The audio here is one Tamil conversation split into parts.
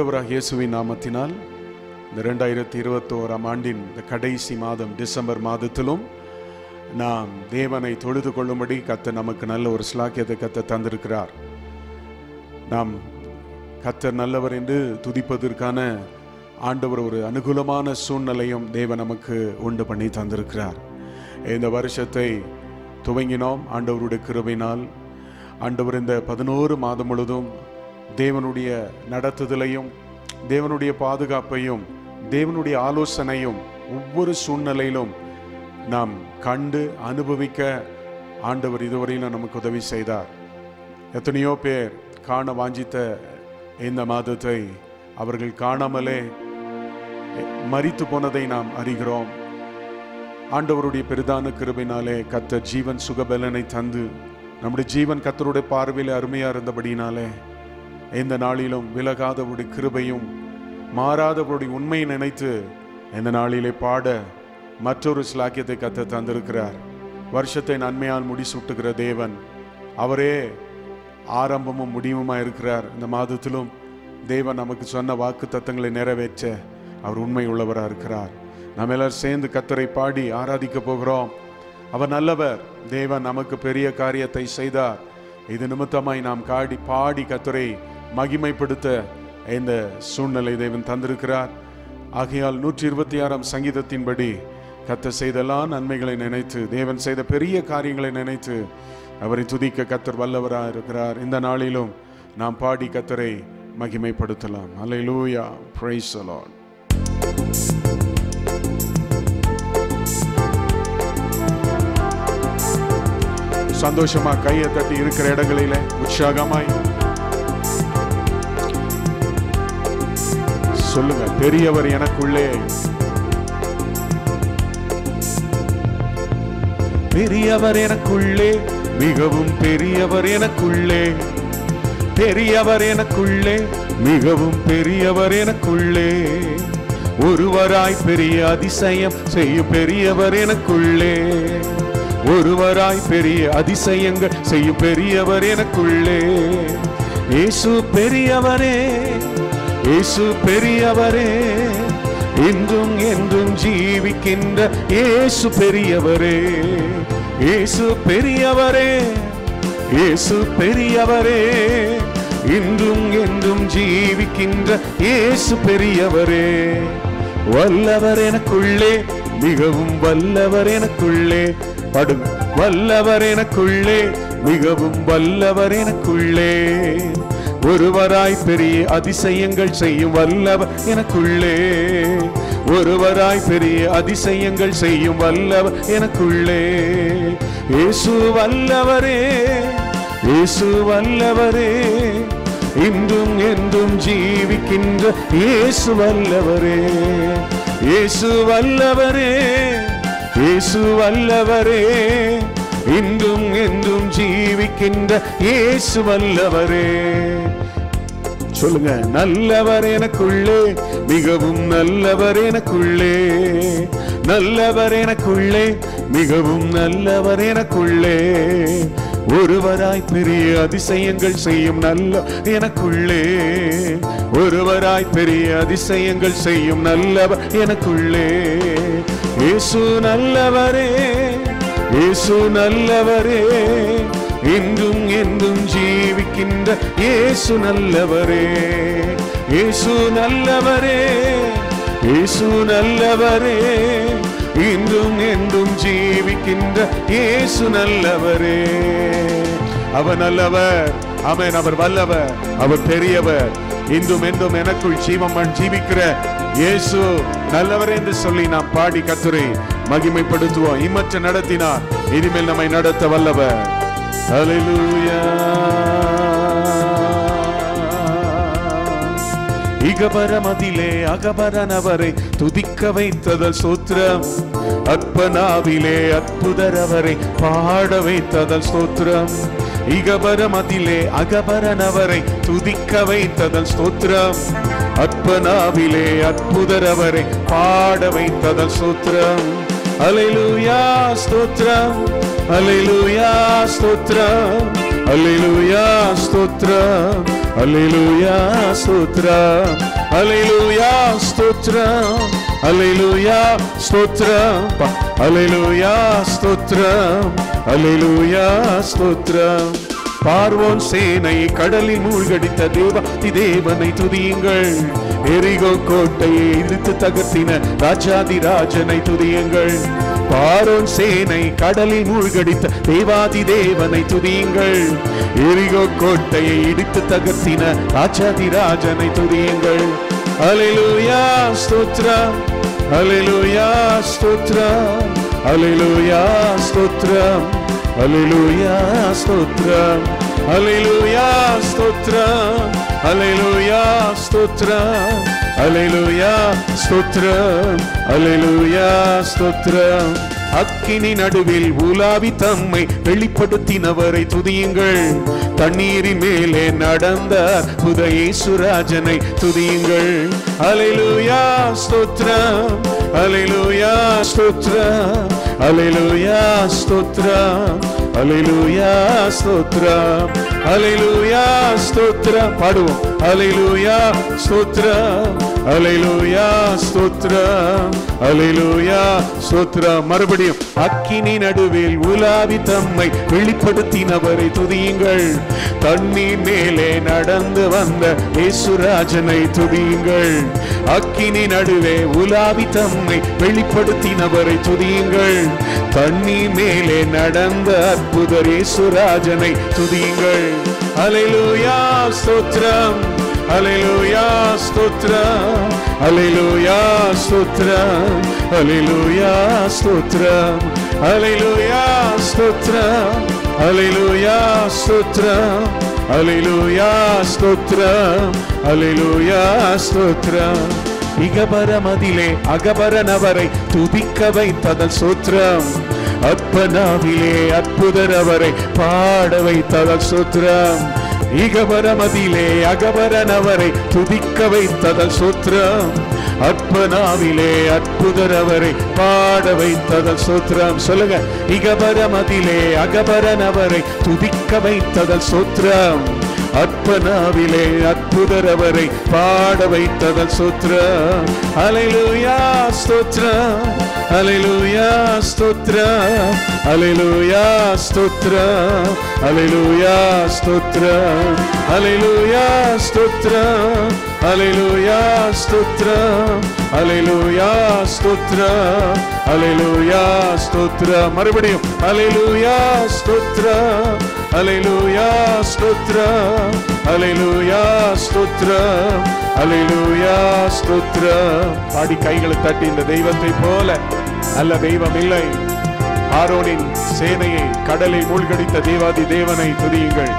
ஆண்டவராக இயேசுவின் நாமத்தினால் இந்த ரெண்டாயிரத்தி இருபத்தோராம் ஆண்டின் இந்த கடைசி மாதம் டிசம்பர் மாதத்திலும் நாம் தேவனை தொழுது கொள்ளும்படி கத்த நமக்கு நல்ல ஒரு ஸ்லாக்கியத்தை கத்த தந்திருக்கிறார். நாம் கத்தர் நல்லவர் என்று துதிப்பதற்கான ஆண்டவர் ஒரு அனுகூலமான சூழ்நிலையும் தேவன் நமக்கு உண்டு பண்ணி தந்திருக்கிறார். இந்த வருஷத்தை துவங்கினோம் ஆண்டவருடைய கிருவினால் ஆண்டவர் இந்த பதினோரு மாதம் முழுதும் தேவனுடைய நடத்துதலையும் தேவனுடைய பாதுகாப்பையும் தேவனுடைய ஆலோசனையும் ஒவ்வொரு சூழ்நிலையிலும் நாம் கண்டு அனுபவிக்க ஆண்டவர் இதுவரையிலும் நமக்கு உதவி செய்தார். எத்தனையோ பேர் காண வாஞ்சித்த இந்த மாதத்தை அவர்கள் காணாமலே மறித்து போனதை நாம் அறிகிறோம். ஆண்டவருடைய பெரிதான கிருபினாலே கத்த ஜீவன் சுகபலனை தந்து நம்முடைய ஜீவன் கத்தருடைய பார்வையில் அருமையாக இருந்தபடினாலே இந்த நாளிலும் விலகாதவருடைய கிருபையும் மாறாதவருடைய உண்மையை நினைத்து இந்த நாளிலே பாட மற்றொரு ஸ்லாக்கியத்தை கத்த தந்திருக்கிறார். வருஷத்தை நன்மையால் முடிசூட்டுகிற தேவன் அவரே ஆரம்பமும் முடிவுமா இருக்கிறார். இந்த மாதத்திலும் தேவன் நமக்கு சொன்ன வாக்கு தத்தங்களை நிறைவேற்ற அவர் உண்மை உள்ளவராக இருக்கிறார். நம்ம எல்லாரும் சேர்ந்து கத்தரை பாடி ஆராதிக்க போகிறோம். அவர் நல்லவர். தேவன் நமக்கு பெரிய காரியத்தை செய்தார். இது நிமித்தமாய் நாம் காடி பாடி கத்துரை மகிமைப்படுத்த இந்த சூழ்நிலை தேவன் தந்திருக்கிறார். ஆகையால் நூற்றி இருபத்தி ஆறாம் சங்கீதத்தின்படி கத்த செய்தெல்லாம் நன்மைகளை நினைத்து தேவன் செய்த பெரிய காரியங்களை நினைத்து அவரை துதிக்க கத்தர் வல்லவராக இருக்கிறார். இந்த நாளிலும் நாம் பாடி கத்தரை மகிமைப்படுத்தலாம். அல்லேலூயா பிரைஸ் அலாட் சந்தோஷமா கையை தட்டி இருக்கிற இடங்களில உற்சாகமாய் சொல்லுங்க. பெரியவர் எனக்குள்ளே. பெரியவர் எனக்குள்ளே. மிகவும் பெரியவர் எனக்குள்ளே. பெரியவர் எனக்குள்ளே. மிகவும் பெரியவர் எனக்குள்ளே. ஒருவராய் பெரிய அதிசயம் செய்யும் பெரியவர் எனக்குள்ளே. ஒருவராய் பெரிய அதிசயங்கள் செய்யும் பெரியவர் எனக்குள்ளே. இயேசு பெரியவரே. இயேசு பெரியவரே இன்றும் என்றும் ஜீவிக்கின்ற இயேசு பெரியவரே. இயேசு பெரியவரே இயேசு பெரியவரே இன்றும் என்றும் ஜீவிக்கின்ற இயேசு பெரியவரே. வல்லவர் எனக்குள்ளே மிகவும் வல்லவர் எனக்குள்ளே படும் வல்லவர் எனக்குள்ளே மிகவும் வல்லவர் எனக்குள்ளே. ஒருவராய் பெரிய அதிசயங்கள் செய்யும் வல்லவர் எனக்குள்ளே. ஒருவராய் பெரிய அதிசயங்கள் செய்யும் வல்லவர் எனக்குள்ளே. இயேசு வல்லவரே இயேசு வல்லவரே இன்றும் என்றும் ஜீவிக்கின்ற இயேசு வல்லவரே. இயேசு வல்லவரே இயேசு வல்லவரே இன்றும் என்றும் ஜீவிக்கின்ற இயேசு வல்லவரே. சொல்லுங்க. நல்லவர் எனக்குள்ளே மிகவும் நல்லவர் எனக்குள்ளே. நல்லவர் எனக்குள்ளே மிகவும் நல்லவர் எனக்குள்ளே. ஒருவராய் பெரிய அதிசயங்கள் செய்யும் நல்ல எனக்குள்ளே. ஒருவராய் பெரிய அதிசயங்கள் செய்யும் நல்லவர் எனக்குள்ளே. இயேசு நல்லவரே இயேசு நல்லவரே. என்றும் என்றும் ஜீவிக்கின்ற இயேசு நல்லவரே இயேசு நல்லவரே இயேசு நல்லவரே. இன்றும் என்றும் ஜீவிக்கின்ற இயேசு நல்லவரே. அவர் நல்லவர் அவன் அவர் வல்லவர் அவர் பெரியவர். இன்றும் என்றும் எனக்குள் ஜீவமன் ஜீவிக்கிற இயேசு நல்லவர் என்று சொல்லி நாம் பாடி கத்துரை மகிமைப்படுத்துவோம். இம்மற்ற நடத்தினார். இனிமேல் நம்மை நடத்த வல்லவர். இகபரமதிலே அகபரனவரை துதிக்க வைத்ததல் சூத்திரம் அற்பனாவிலே அற்புதரவரை பாட வைத்ததல் ஸ்தோத்திரம். இகபரமதிலே அகபரனவரை துதிக்க வைத்ததல் ஸ்தோத்திரம். அற்பனாவிலே அற்புதரவரை பாட வைத்ததல் ஸ்தோத்திரம். அலைலூயா ஸ்தோத்திரம் அலைலூயா ஸ்தோத்திரம் அலைலூயா ஸ்தோத்திரம் அல்லேலூயா ஸ்தோத்ரம் அல்லேலூயா ஸ்தோத்ரம் அல்லேலூயா ஸ்தோத்ரம் ப- அல்லேலூயா ஸ்தோத்ரம் அல்லேலூயா ஸ்தோத்ரம் பார்வோன் சேனை கடலில் மூழ்கடித்த தேவாதி தேவனை துதியுங்கள் எரிகோ கோட்டையை இழுத்து தகர்த்தின ராஜாதி ராஜனை துதியுங்கள். பாரோன் சேனை கடலில் மூழ்கடித்த தேவாதி தேவனை துதியுங்கள். எரிகோ கோட்டையை இடித்து தகர்த்தின ராஜாதி ராஜனை துதியுங்கள். அலிலுயா ஸ்தோத்ரா. அலிலுயா ஸ்தோத்ரா. அலிலுயா ஸ்தோத்ரம் அலிலுயா ஸ்தோத்ரம் அலிலுயா ஸ்தோத்ரம் அலிலுயா ஸ்தோத்ரம் அலிலுயா ஸ்தோத்ரம் அலிலுயா ஸ்தோத்ரம் அக்கினி நடுவில் உலாவி தம்மை வெளிப்படுத்தினவரை துதியுங்கள். தண்ணீரின் மேலே நடந்த புதையேசுராஜனை துதியுங்கள். அலிலுயா ஸ்தோத்ரம் அலிலுயா ஸ்தோத்ரம் அலிலுயா ஸ்தோத்ரம் అలెలుయా స్తోత్రం. అలెలుయా స్తోత్రం. పాడువం. அலிலுயா ஸ்தோத்ரம் அலிலுயா ஸ்தோத்ரம் அலிலுயா ஸ்தோத்ரம் மறுபடியும் அக்கினி நடுவில் உலாவி தம்மை வெளிப்படுத்தினவரை துதியுங்கள். தண்ணீர் மேலே நடந்து வந்த இயேசுராஜனை துதியுங்கள். அக்கினி நடுவே உலாவி தம்மை வெளிப்படுத்தினவரை துதியுங்கள். தண்ணீர் மேலே நடந்த அற்புதர் இயேசுராஜனை துதியுங்கள். அலையிலூயா ஸ்தோத்ரம் அலையிலூயா ஸ்தோத்ரம் அலையிலூயா ஸ்தோத்ரம் அலையிலூயா ஸ்தோத்ரம் அலையிலூயா ஸ்தோத்ரம் அலையிலூயா ஸ்தோத்ரம் அலையிலூயா ஸ்தோத்ரம் அலையிலூயா ஸ்தோத்ரம் இகபர மதிலே அகபர நபரை துதிக்க வைத்ததன் சூத்திரம் அப்பனாவிலே அற்புதர் அவரை பாட வைத்தத சூத்திரம். இகபரமதியிலே அகபரன் அவரை துதிக்க வைத்தத சூத்திரம். அற்பனாவிலே அற்புதர் அவரை பாட வைத்தத சூத்திரம். சொல்லுங்க. இகபரமதியிலே அகபரன் அவரை துதிக்க வைத்தத சூத்திரம். அற்பனாவிலே அற்புதரவரை பாட வைத்ததன் சோத்ரம் அலையிலுயா ஸ்தோத்ரம் அலையிலுயா ஸ்தோத்ரம் அலையிலுயா ஸ்தோத்ரம் அலையிலுயா ஸ்தோத்ரம் அலையிலுயா ஸ்தோத்ரம் அலையிலுயா ஸ்தோத்ரம் அலையிலுயா ஸ்தோத்ரம் அலையிலுயா ஸ்தோத்ரம் மறுபடியும் அலையிலுயா ஸ்தோத்ரம் அலையிலுயா ஸ்தோத்ரம் அலையிலுயா ஸ்தோத்ரம் அலையிலுயா ஸ்தோத்ரம் பாடி கைகளை தட்டி இந்த தெய்வத்தை போல நல்ல தெய்வம் இல்லை. ஆரோனின் சேனையை கடலில் மூழ்கடித்த தேவாதி தேவனை துதியுங்கள்.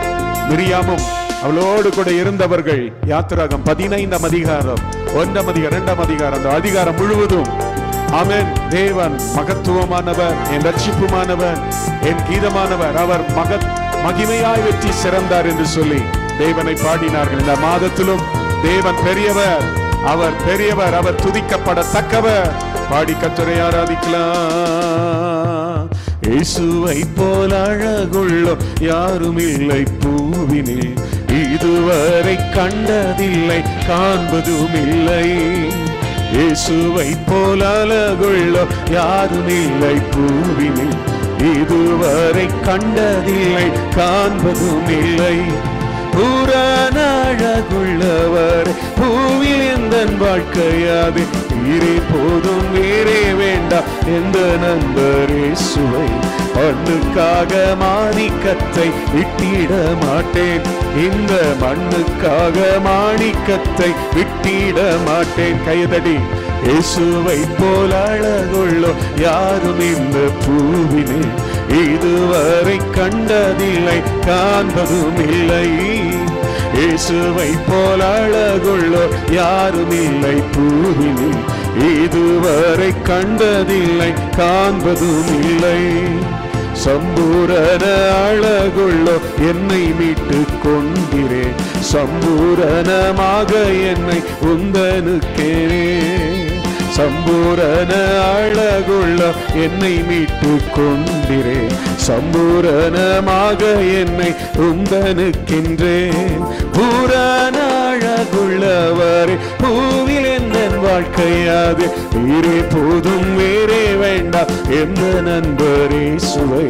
மிரியாமும் அவளோடு கூட இருந்தவர்கள். யாத்திராகம் பதினைந்தாம் அதிகாரம் ஒன்றாம் அதிகாரம் இரண்டாம் அதிகாரம் அந்த அதிகாரம் முழுவதும். அவன் தேவன் மகத்துவமானவர் என் ரட்சிப்புமானவர் என் கீதமானவர். அவர் மகத் மகிமையாய் வெற்றி சிறந்தார் என்று சொல்லி தேவனை பாடினார்கள். இந்த மாதத்திலும் தேவன் பெரியவர் அவர் பெரியவர் அவர் துதிக்கப்படத்தக்கவர். பாடி கத்துரை ஆராதிக்கலாம். இயேசுவை போல் அழகுள்ளோ யாரும் இல்லை பூவினில். இதுவரை கண்டதில்லை காண்பதும் இல்லை. இயேசுவை போல் அழகுள்ளோ யாரும் இல்லை பூவினில். இதுவரை கண்டதில்லை காண்பதும் இல்லை புறநாழகுள்ளவர் பூவில் எந்த வாழ்க்கையாது நீரே போதும் வேறே வேண்டாம் எந்த நண்பரே சுவை. மண்ணுக்காக மாணிக்கத்தை விட்டிட மாட்டேன். இந்த மண்ணுக்காக மாணிக்கத்தை விட்டிட மாட்டேன். கைதடி இயேசுவை போல் அழகுள்ளோ யாரும் இந்த பூவினே இதுவரை கண்டதில்லை காண்பதும் இல்லை இயேசுவை போல் அழகுள்ளோ யாரும் இல்லை பூவினில் இதுவரை கண்டதில்லை காண்பதும் இல்லை சம்பூரண அழகுள்ளோ என்னை மீட்டு கொண்டிரே சம்பூரணமாக என்னை உந்தனுக்கே. சம்பூரண அழகுள்ள என்னை மீட்டு கொண்டிரே சம்பூரணமாக என்னை உந்தனுக்கின்றேன். பூரண அழகுள்ளவரே பூவில் எந்த வாழ்க்கையாது வேறே போதும் வேறே வேண்டாம் எந்த நண்பரே சுவை?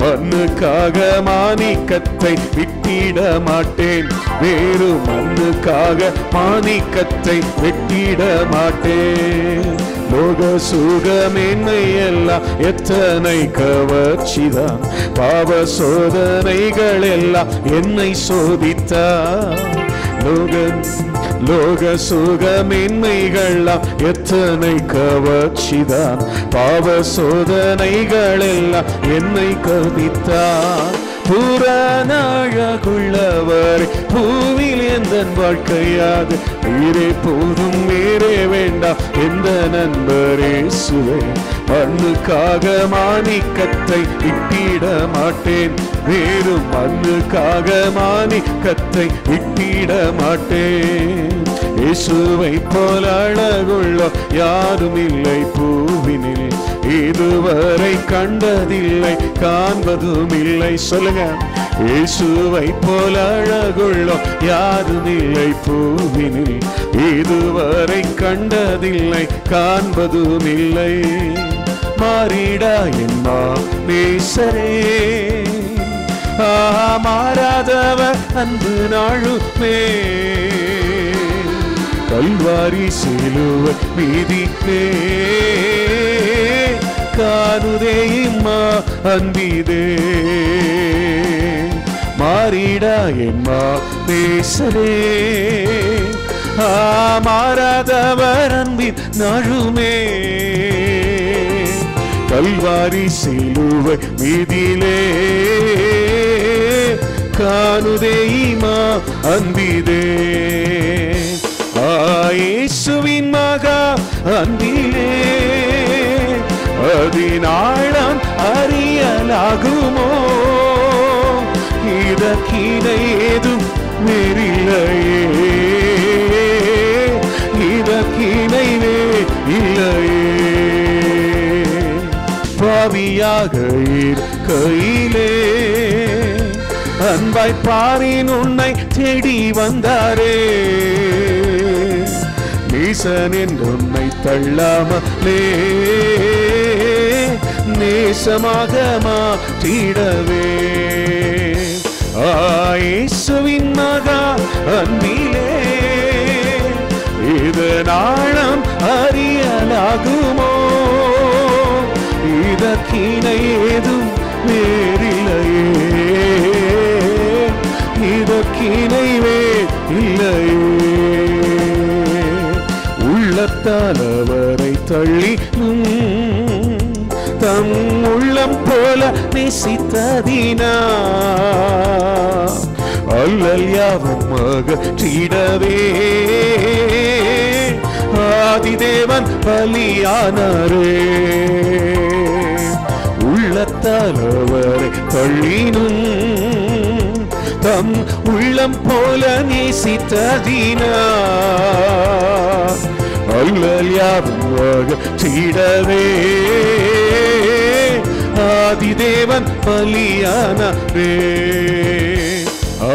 மண்ணுக்காக மாணிக்கத்தை விட்டிட மாட்டேன் வேறு மண்ணுக்காக மாணிக்கத்தை வெட்டிட மாட்டேன். லோக சுகமேன்மை எல்லாம் எத்தனை கவர்ச்சிதான் பாவ சோதனைகள் எல்லாம் என்னை சோதித்தான் லோக லோக சுகமின்மைகள்லாம் எத்தனை கவர்ச்சிதான். பாவ சோதனைகள் எல்லாம் என்னை கவித்தான் புறநாழகுள்ளவர் பூவில் எந்த வாழ்க்கையாது வேறே போதும் வேறே வேண்டாம் எந்த நண்பரே சுவை மண்ணுக்காக மாணிக்கத்தை இட்டிட மாட்டேன் வேறு மண்ணுக்காக மாணிக்கத்தை இட்டிட மாட்டேன். இயேசுவை போல அழகுள்ள யாரும் இல்லை பூவினில். இதுவரை கண்டதில்லை காண்பதும் இல்லை சொல்லுங்க. இயேசுவை போல அழகுள்ளோ யாரும் இல்லை பூவினில் இதுவரை கண்டதில்லை காண்பதும் இல்லை மாறிடா என்மா நேசரே மாறாதவ அன்பு நாளுமே. கல்வாரி சிலுவ மீதிக்கே காணுதே இம்மா அன்பிதே. மாறிடா எம்மா பேசரே ஆ மாறாதவர் அன்பின் நாழுமே. கல்வாரி சிலுவை மீதிலே. காணுதே இமா அன்பிதே. ஆயேசுவின் மகா அன்பிலே. பதினாழம் அறியலாகுமோ இதற்கினை ஏதும் வேறில்லையே இதற்கினைவே இல்லையே பாவியாக கையிலே அன்பாய் பாரின் உன்னை தேடி வந்தாரே. நீசன் என்று உன்னை தள்ளாமலே. நேசமாக மாற்றிடவே. ஆயேசுவின் மகா அன்பிலே. இது நாணம் அறியலாகுமோ? இதற்கினை ஏதும் வேறில்லையே. இதற்கினைவே இல்லையே உள்ளத்தால் அவரை தள்ளி தம் உள்ளம் போல நேசித்ததினா அல்லல் யாவும் அகற்றிடவே ஆதிதேவன் பலியானாரே. உள்ளத்தால் அவரை தள்ளினும் தம் உள்ளம் போல நேசித்ததினா அல்லல் யாவும் அகற்றிடவே ஆதிதேவன் பலியானவே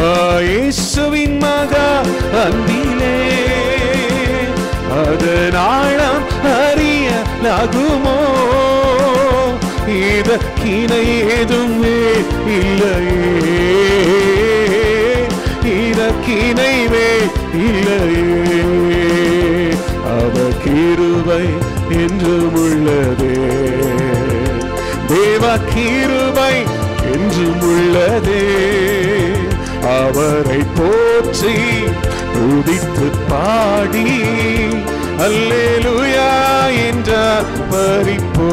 ஆயேசுவின் மகா அந்திலே அன்பிலே அறிய லாகுமோ இதற்கினை ஏதுமே இல்லையே. இதற்கினைவே இல்லையே. அவ கிருபை என்றும் உள்ளதே. தேவ கிருபை என்றும் உள்ளதே. அவரை போற்றி துதித்து பாடி அல்லேலுயா என்றார் பறிப்போ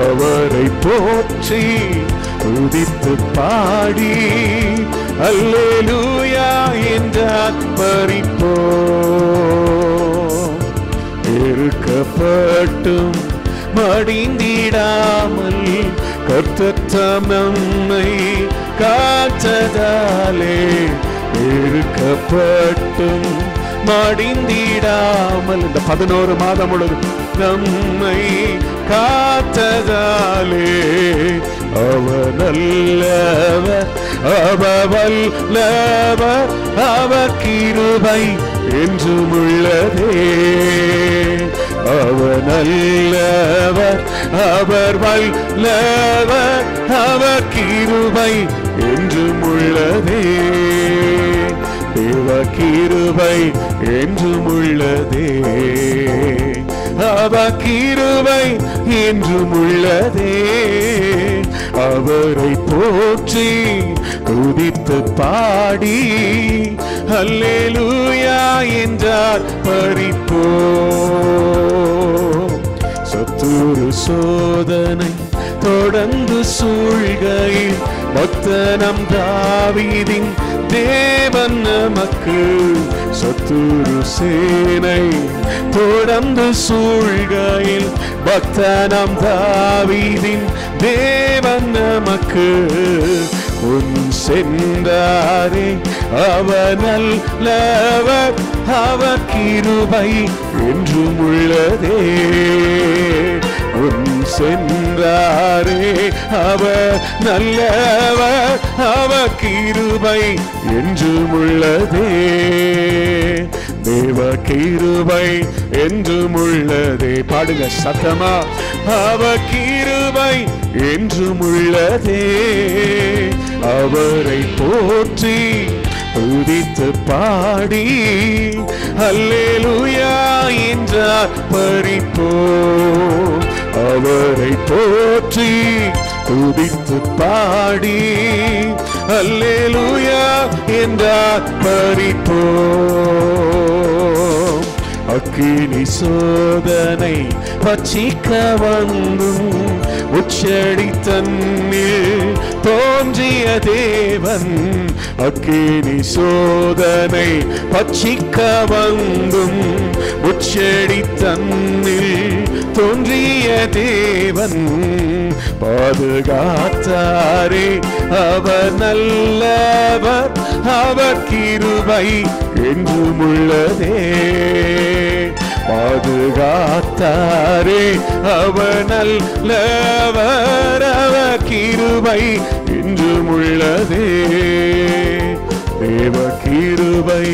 அவரை போற்றி துதித்து பாடி அல்லேலூயா என்றார் பறிப்போ இருக்கப்பட்டும் மடிந்திடாமல் கர்த்தத்தம் நம்மை காத்ததாலே இருக்கப்பட்டும் மடிந்திடாமல் இந்த பதினோரு மாதம் முழுவதும் நம்மை காத்ததாலே அவர் நல்லவர் அவர் வல்லவர் அவர் கிருபை என்றும் உள்ளதே அவர் நல்லவர் அவர் வல்லவர் அவர் கிருபை என்றும் உள்ளதே தேவ கிருபை என்றும் உள்ளதே அவ கிருபை என்றும் உள்ளதே அவரை போற்றி துதித்து பாடி அல்லேலூயா என்றார் பறிப்போ சத்துரு சோதனை தொடர்ந்து சூழ்கையில் பக்தனம் தாவீதின் தேவன் நமக்கு. சத்துரு சேனை தொடர்ந்து சூழ்கையில் பக்தனம் தாவீதின் தேவன் நமக்கு. உன் சென்றாரே அவர் அவர் கிருபை என்றும் உள்ளதே. உன் சென்றாரே அவர் நல்லவர் அவர் கிருபை என்றும் உள்ளதே. தேவ கிருபை என்றும் உள்ளதே. பாடுங்க சத்தமா. அவ கிருபை என்றும் உள்ளதே. அவரை போற்றி துதித்து பாடி அல்லேலூயா என்றார் பறிப்போ அவரை போற்றி துதித்து பாடி அல்லேலூயா என்றார் பறிப்போ அக்கினி சோதனை பச்சிக்க வந்தும் உச்சடி தன்னில் தோன்றிய தேவன். அக்கினி சோதனை பச்சிக்க வந்தும் உச்சடி தன்னில் தோன்றிய தேவன். பாதுகாத்தாரே அவர் நல்லவர் அவர் கிருபை என்றும் உள்ளதே பாதுகாத்தாரே. அவனல் நல்லவர் கிருபை என்றும் உள்ளதே தேவ கிருபை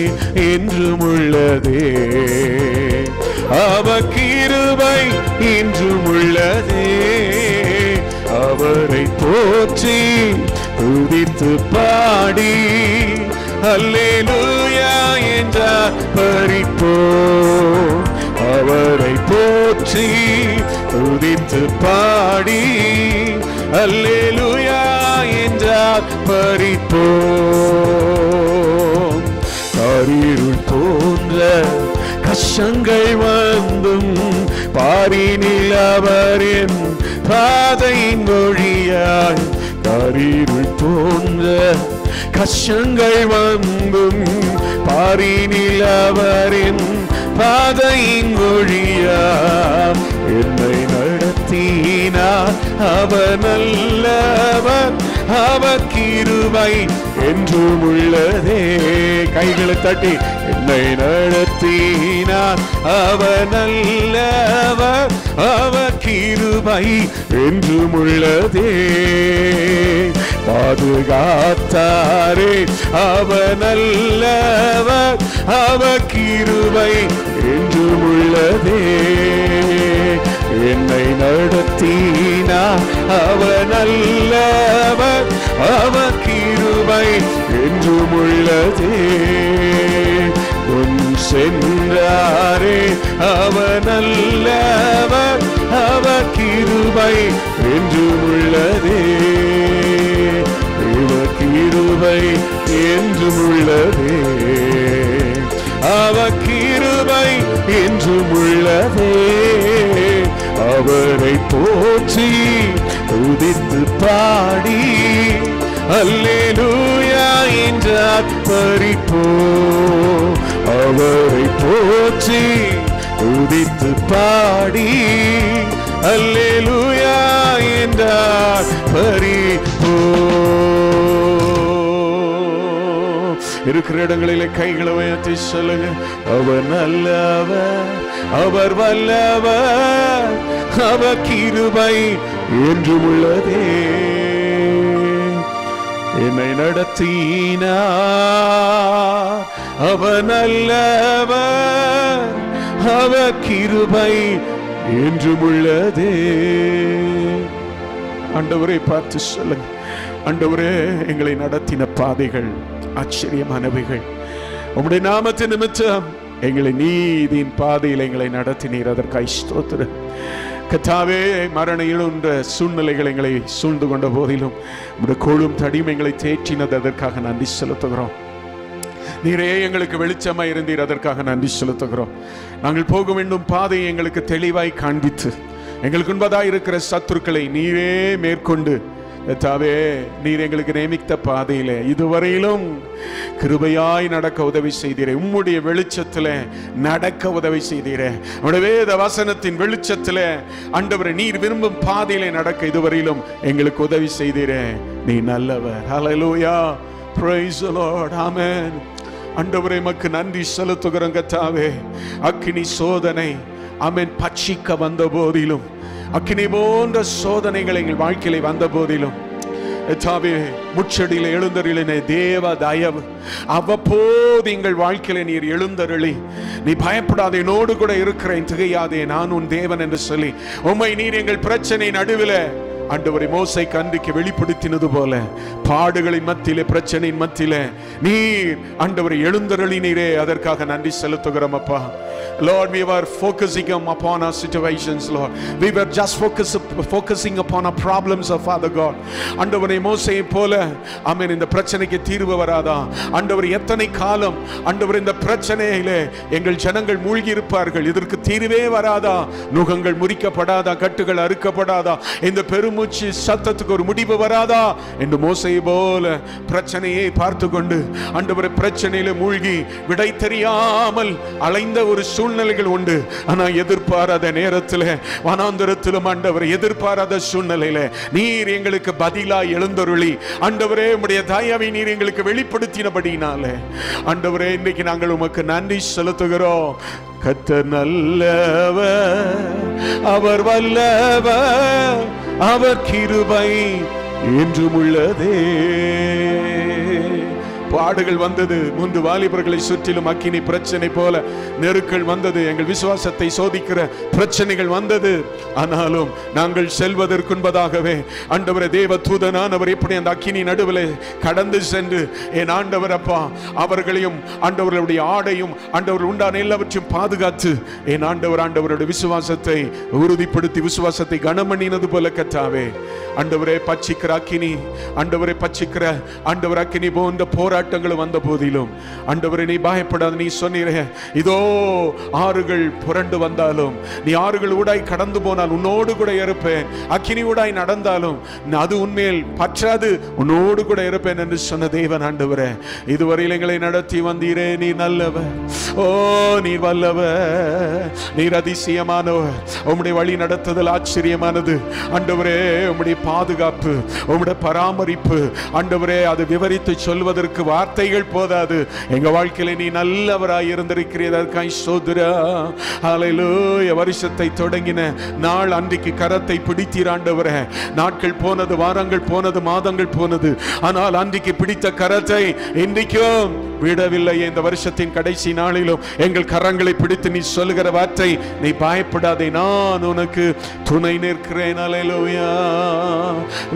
என்றும் உள்ளதே அவ கிருபை இன்றும் உள்ளதே அவரை போற்றி துதித்து பாடி அல்லேலூயா என்றார் பறிப்போ அவரை போற்றி துதித்து பாடி. அல்லேலுயா என்றார் பறிப்போ காரிருள் போன்ற கஷ்டங்கள் வந்தும் பாரினில் அவரின் பாதையின் மொழியாய் கரீருள் போன்ற கஷ்டங்கள் வந்தும் பாரினில் அவரின் பாதையின் என்னை நடத்தினார் அவர் நல்லவர் அவர் கிருபை என்றும் உள்ளதே. கைகளை தட்டி என்னை நடத்தினார் அவர் நல்லவர் அவர் கிருபை என்றும் உள்ளதே. பாதுகாத்தாரே அவர் நல்லவர் அவர் கிருபை என்றும் உள்ளதே என்னை நடத்தினா அவன் நல்லவர் அவர் கிருபை என்றும் உள்ளதே உன் சென்றாரே அவர் நல்லவர் அவர் கிருபை என்றும் உள்ளதே தேவ கிருபை என்றும் போற்றி துதித்து பாடி அல்லேலூயா என்றார் பறிப்போ அவரை போற்றி துதித்து பாடி அல்லேலூயா என்றார் பறிப்போ இருக்கிற இடங்களிலே கைகளை உயர்த்தி சொல்லுங்க அவர் நல்லவர் அவர் வல்லவர் அவ கிருபை என்றும் உள்ளதே என்னை நடத்தினார். அவ நல்லவர் அவ கிருபை என்றும் உள்ளதே அண்டவரை பார்த்து சொல்லுங்க. அண்டவரே எங்களை நடத்தின பாதைகள் ஆச்சரியமானவைகள். உங்களுடைய நாமத்தின் நிமித்தம் எங்களை நீதியின் பாதையில் எங்களை நடத்தினீர். அதற்காய் ஸ்தோத்திரம். கத்தாவே மரண இழுன்ற சூழ்நிலைகள் எங்களை சூழ்ந்து கொண்ட போதிலும் உடைய கொழும் தடியும் எங்களை தேற்றினது அதற்காக நன்றி செலுத்துகிறோம். நீரே எங்களுக்கு வெளிச்சமாக இருந்தீர் அதற்காக நன்றி செலுத்துகிறோம். நாங்கள் போக வேண்டும் பாதையை எங்களுக்கு தெளிவாய் காண்பித்து எங்களுக்கு உண்பதாக இருக்கிற சத்துருக்களை நீரே மேற்கொண்டு தாவே நீர் எங்களுக்கு நியமித்த பாதையிலே இதுவரையிலும் கிருபையாய் நடக்க உதவி செய்தீரே. உம்முடைய வெளிச்சத்தில் நடக்க உதவி செய்தீரே. உடைய வேத வசனத்தின் வெளிச்சத்தில் அண்டவரை நீர் விரும்பும் பாதையிலே நடக்க இதுவரையிலும் எங்களுக்கு உதவி செய்தீரே. நீ நல்லவர். Hallelujah praise lord amen amen. மக்கு நன்றி செலுத்துகிறோம் கத்தாவே அக்கினி சோதனை அமேன் பட்சிக்க வந்த போதிலும் அக்கினி போன்ற சோதனைகள் எங்கள் வாழ்க்கையில வந்த போதிலும் எத்தாவே முச்சடியில் எழுந்தருளினே தேவ தயவு அவ்வப்போது எங்கள் வாழ்க்கையில நீர் எழுந்தருளி நீ பயப்படாத என்னோடு கூட இருக்கிறேன் திகையாதே நான் உன் தேவன் என்று சொல்லி உம்மை நீர் எங்கள் பிரச்சனை நடுவில் ஆண்டவரை மோசை கன்றிக்கு வெளிப்படுத்தினது போல பாடுகளின் மத்தியிலே பிரச்சனையின் மத்தியிலே நீர் ஆண்டவரை எழுந்தருளினீரே அதற்காக நன்றி செலுத்துகிறோம் அப்பா. Lord, we were focusing um, upon our situations, Lord. We were just focus, focusing upon our problems, of Father God. ஆண்டவரை மோசையை போல ஆமென் இந்த பிரச்சனைக்கு தீர்வு வராதா? ஆண்டவர் எத்தனை காலம் ஆண்டவர் இந்த பிரச்சனையிலே எங்கள் ஜனங்கள் மூழ்கி இருப்பார்கள் இதற்கு தீர்வே வராதா? நுகங்கள் முறிக்கப்படாதா? கட்டுகள் அறுக்கப்படாதா? இந்த பெருமூச்சு சத்தத்துக்கு ஒரு முடிவு வராதா? என்று மோசையை போல பிரச்சனையை பார்த்து கொண்டு ஆண்டவரை பிரச்சனையில மூழ்கி விடை தெரியாமல் அலைந்த ஒரு சூழ்நிலைகள் உண்டு. ஆனா எதிர்பாராத நேரத்தில் வனாந்தரத்திலும் ஆண்டவர் எதிர்பாராத சூழ்நிலையில நீர் எங்களுக்கு பதிலாக எழுந்தருளி. ஆண்டவரே உடைய தாயாவை நீர் எங்களுக்கு வெளிப்படுத்தினபடினாலே. ஆண்டவரே இன்னைக்கு நாங்கள் உமக்கு நன்றி செலுத்துகிறோம். கத்த நல்லவர் அவர் வல்லவர் அவர் கிருபை என்றும் உள்ளதே. பாடுகள் வந்தது. மூன்று வாலிபர்களை சுற்றிலும் அக்கினி பிரச்சனை போல நெருக்கள் வந்தது. எங்கள் விசுவாசத்தை சோதிக்கிற பிரச்சனைகள் வந்தது. ஆனாலும் நாங்கள் செல்வதற்குன்பதாகவே ஆண்டவரை தேவ தூதனானவர் எப்படி அந்த அக்கினி நடுவில் கடந்து சென்று என் ஆண்டவர் அப்பா அவர்களையும் ஆண்டவர்களுடைய ஆடையும் ஆண்டவர் உண்டான எல்லாவற்றையும் பாதுகாத்து என் ஆண்டவர் ஆண்டவருடைய விசுவாசத்தை உறுதிப்படுத்தி விசுவாசத்தை கனமண்ணினது போல கற்றாவே ஆண்டவரே பச்சிக்கிற அக்கினி ஆண்டவரை பச்சிக்கிற ஆண்டவர் அக்கினி போன்ற போராட்டங்களும் வந்த போதிலும் அண்டவரை நீ பயப்படாது நீ சொன்னீரே இதோ ஆறுகள் புரண்டு வந்தாலும் நீ ஆறுகள் ஊடாய் கடந்து போனால் உன்னோடு கூட இருப்பேன். அக்கினி ஊடாய் நடந்தாலும் அது உண்மையில் பற்றாது உன்னோடு கூட இருப்பேன் என்று சொன்ன தேவன் ஆண்டவரே இதுவரையில் எங்களை நடத்தி வந்தீரே நீ நல்லவர். ஓ நீர் வல்லவர். நீர் அதிசயமானவர். உம்முடைய வழி நடத்துதல் ஆச்சரியமானது. அண்டவரே உம்முடைய பாதுகாப்பு உம்முடைய பராமரிப்பு அண்டவரே அது விவரித்து சொல்வதற்கு வார்த்தைகள் போதாது. எங்க வாழ்க்கையில நீ நல்லவராய் இருந்திருக்கிறதற்காய் சோதுரா. அலையிலோய வருஷத்தை தொடங்கின நாள் அன்றைக்கு கரத்தை பிடித்தீர் ஆண்டவரே. நாட்கள் போனது வாரங்கள் போனது மாதங்கள் போனது. ஆனால் அன்றைக்கு பிடித்த கரத்தை இன்றைக்கும் விடவில்லை இந்த வருஷத்தின் கடைசி நாளிலும். எங்கள் கரங்களை பிடித்து நீ சொல்லுகிற வார்த்தை நீ பயப்படாதே நான் உனக்கு துணை நிற்கிறேன். அலையிலோயா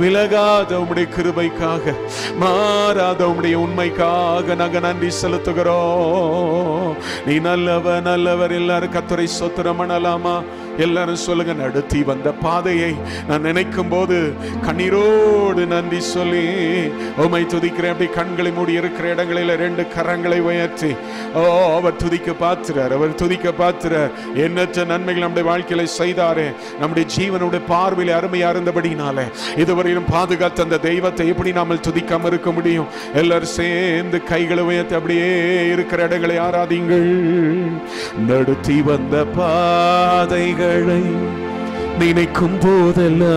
விலகாத உம்முடைய கிருபைக்காக மாறாத உம்முடைய உண்மைக்காக நாங்கள் நன்றி செலுத்துகிறோம். நீ நல்லவர் நல்லவர் எல்லாரும் கத்துரை சொத்துரமணலாமா எல்லாரும் சொல்லுங்க நடத்தி வந்த பாதையை நான் நினைக்கும் போது கண்ணீரோடு நன்றி சொல்லி உமை துதிக்கிறேன். அப்படி கண்களை மூடி இருக்கிற இடங்களில் ரெண்டு கரங்களை உயர்த்தி ஓ அவர் துதிக்க பார்த்துறார் அவர் துதிக்க பார்த்துறார் எண்ணற்ற நன்மைகள் நம்முடைய வாழ்க்கையில செய்தாரே. நம்முடைய ஜீவனுடைய பார்வையில் அருமையா இருந்தபடினாலே இதுவரையிலும் பாதுகாத்த அந்த தெய்வத்தை எப்படி நாம துதிக்காம இருக்க முடியும்? எல்லாரும் சேர்ந்து கைகளை உயர்த்தி அப்படியே இருக்கிற இடங்களை ஆராதிங்கள் நடத்தி வந்த பாதைகள் நினைக்கும் போதெல்லாம்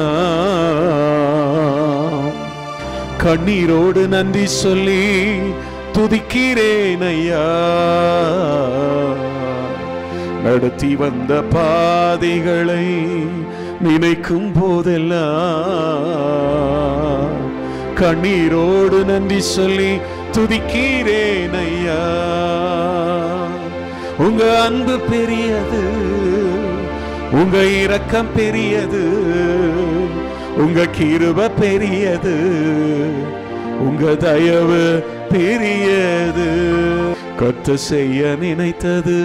கண்ணீரோடு நன்றி சொல்லி துதிக்கிறேன் ஐயா. நடத்தி வந்த பாதைகளை நினைக்கும் போதெல்லாம் கண்ணீரோடு நன்றி சொல்லி துதிக்கிறேன் ஐயா. உங்க அன்பு பெரியது. உங்க இரக்கம் பெரியது உங்க கிருப பெரியது உங்க தயவு பெரியது. கத்து செய்ய நினைத்தது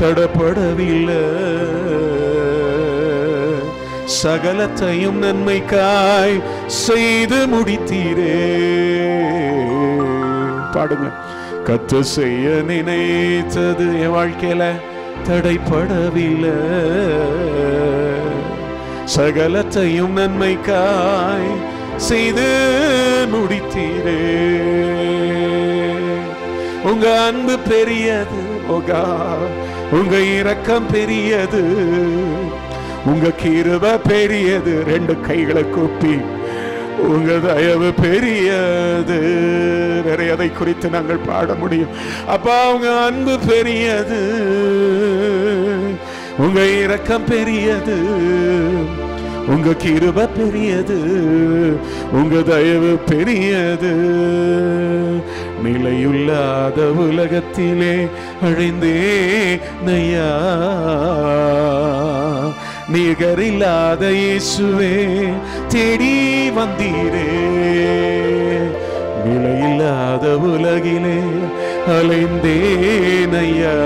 தடப்படவில்லை. சகலத்தையும் நன்மைக்காய் செய்து முடித்தீரே. பாடுங்க. கத்து செய்ய நினைத்தது என் வாழ்க்கையில. தடைப்படவில்லை. சகலத்தையும் நன்மைக்காய் செய்து முடித்தீரே. உங்க அன்பு பெரியது ஓகா உங்க இரக்கம் பெரியது உங்க கிருப பெரியது. ரெண்டு கைகளை கூப்பி உங்க தயவு பெரியது. நிறைய அதை குறித்து நாங்கள் பாட முடியும்? அப்பா உங்க அன்பு பெரியது. உங்க இரக்கம் பெரியது. உங்க கிருப பெரியது. உங்க தயவு பெரியது. நிலையுள்ளாத உலகத்திலே அழிந்தே நையா. நிகரில்லாத இயேசுவே தேடி வந்தீரே. விலையில்லாத உலகிலே அலைந்தேன் ஐயா.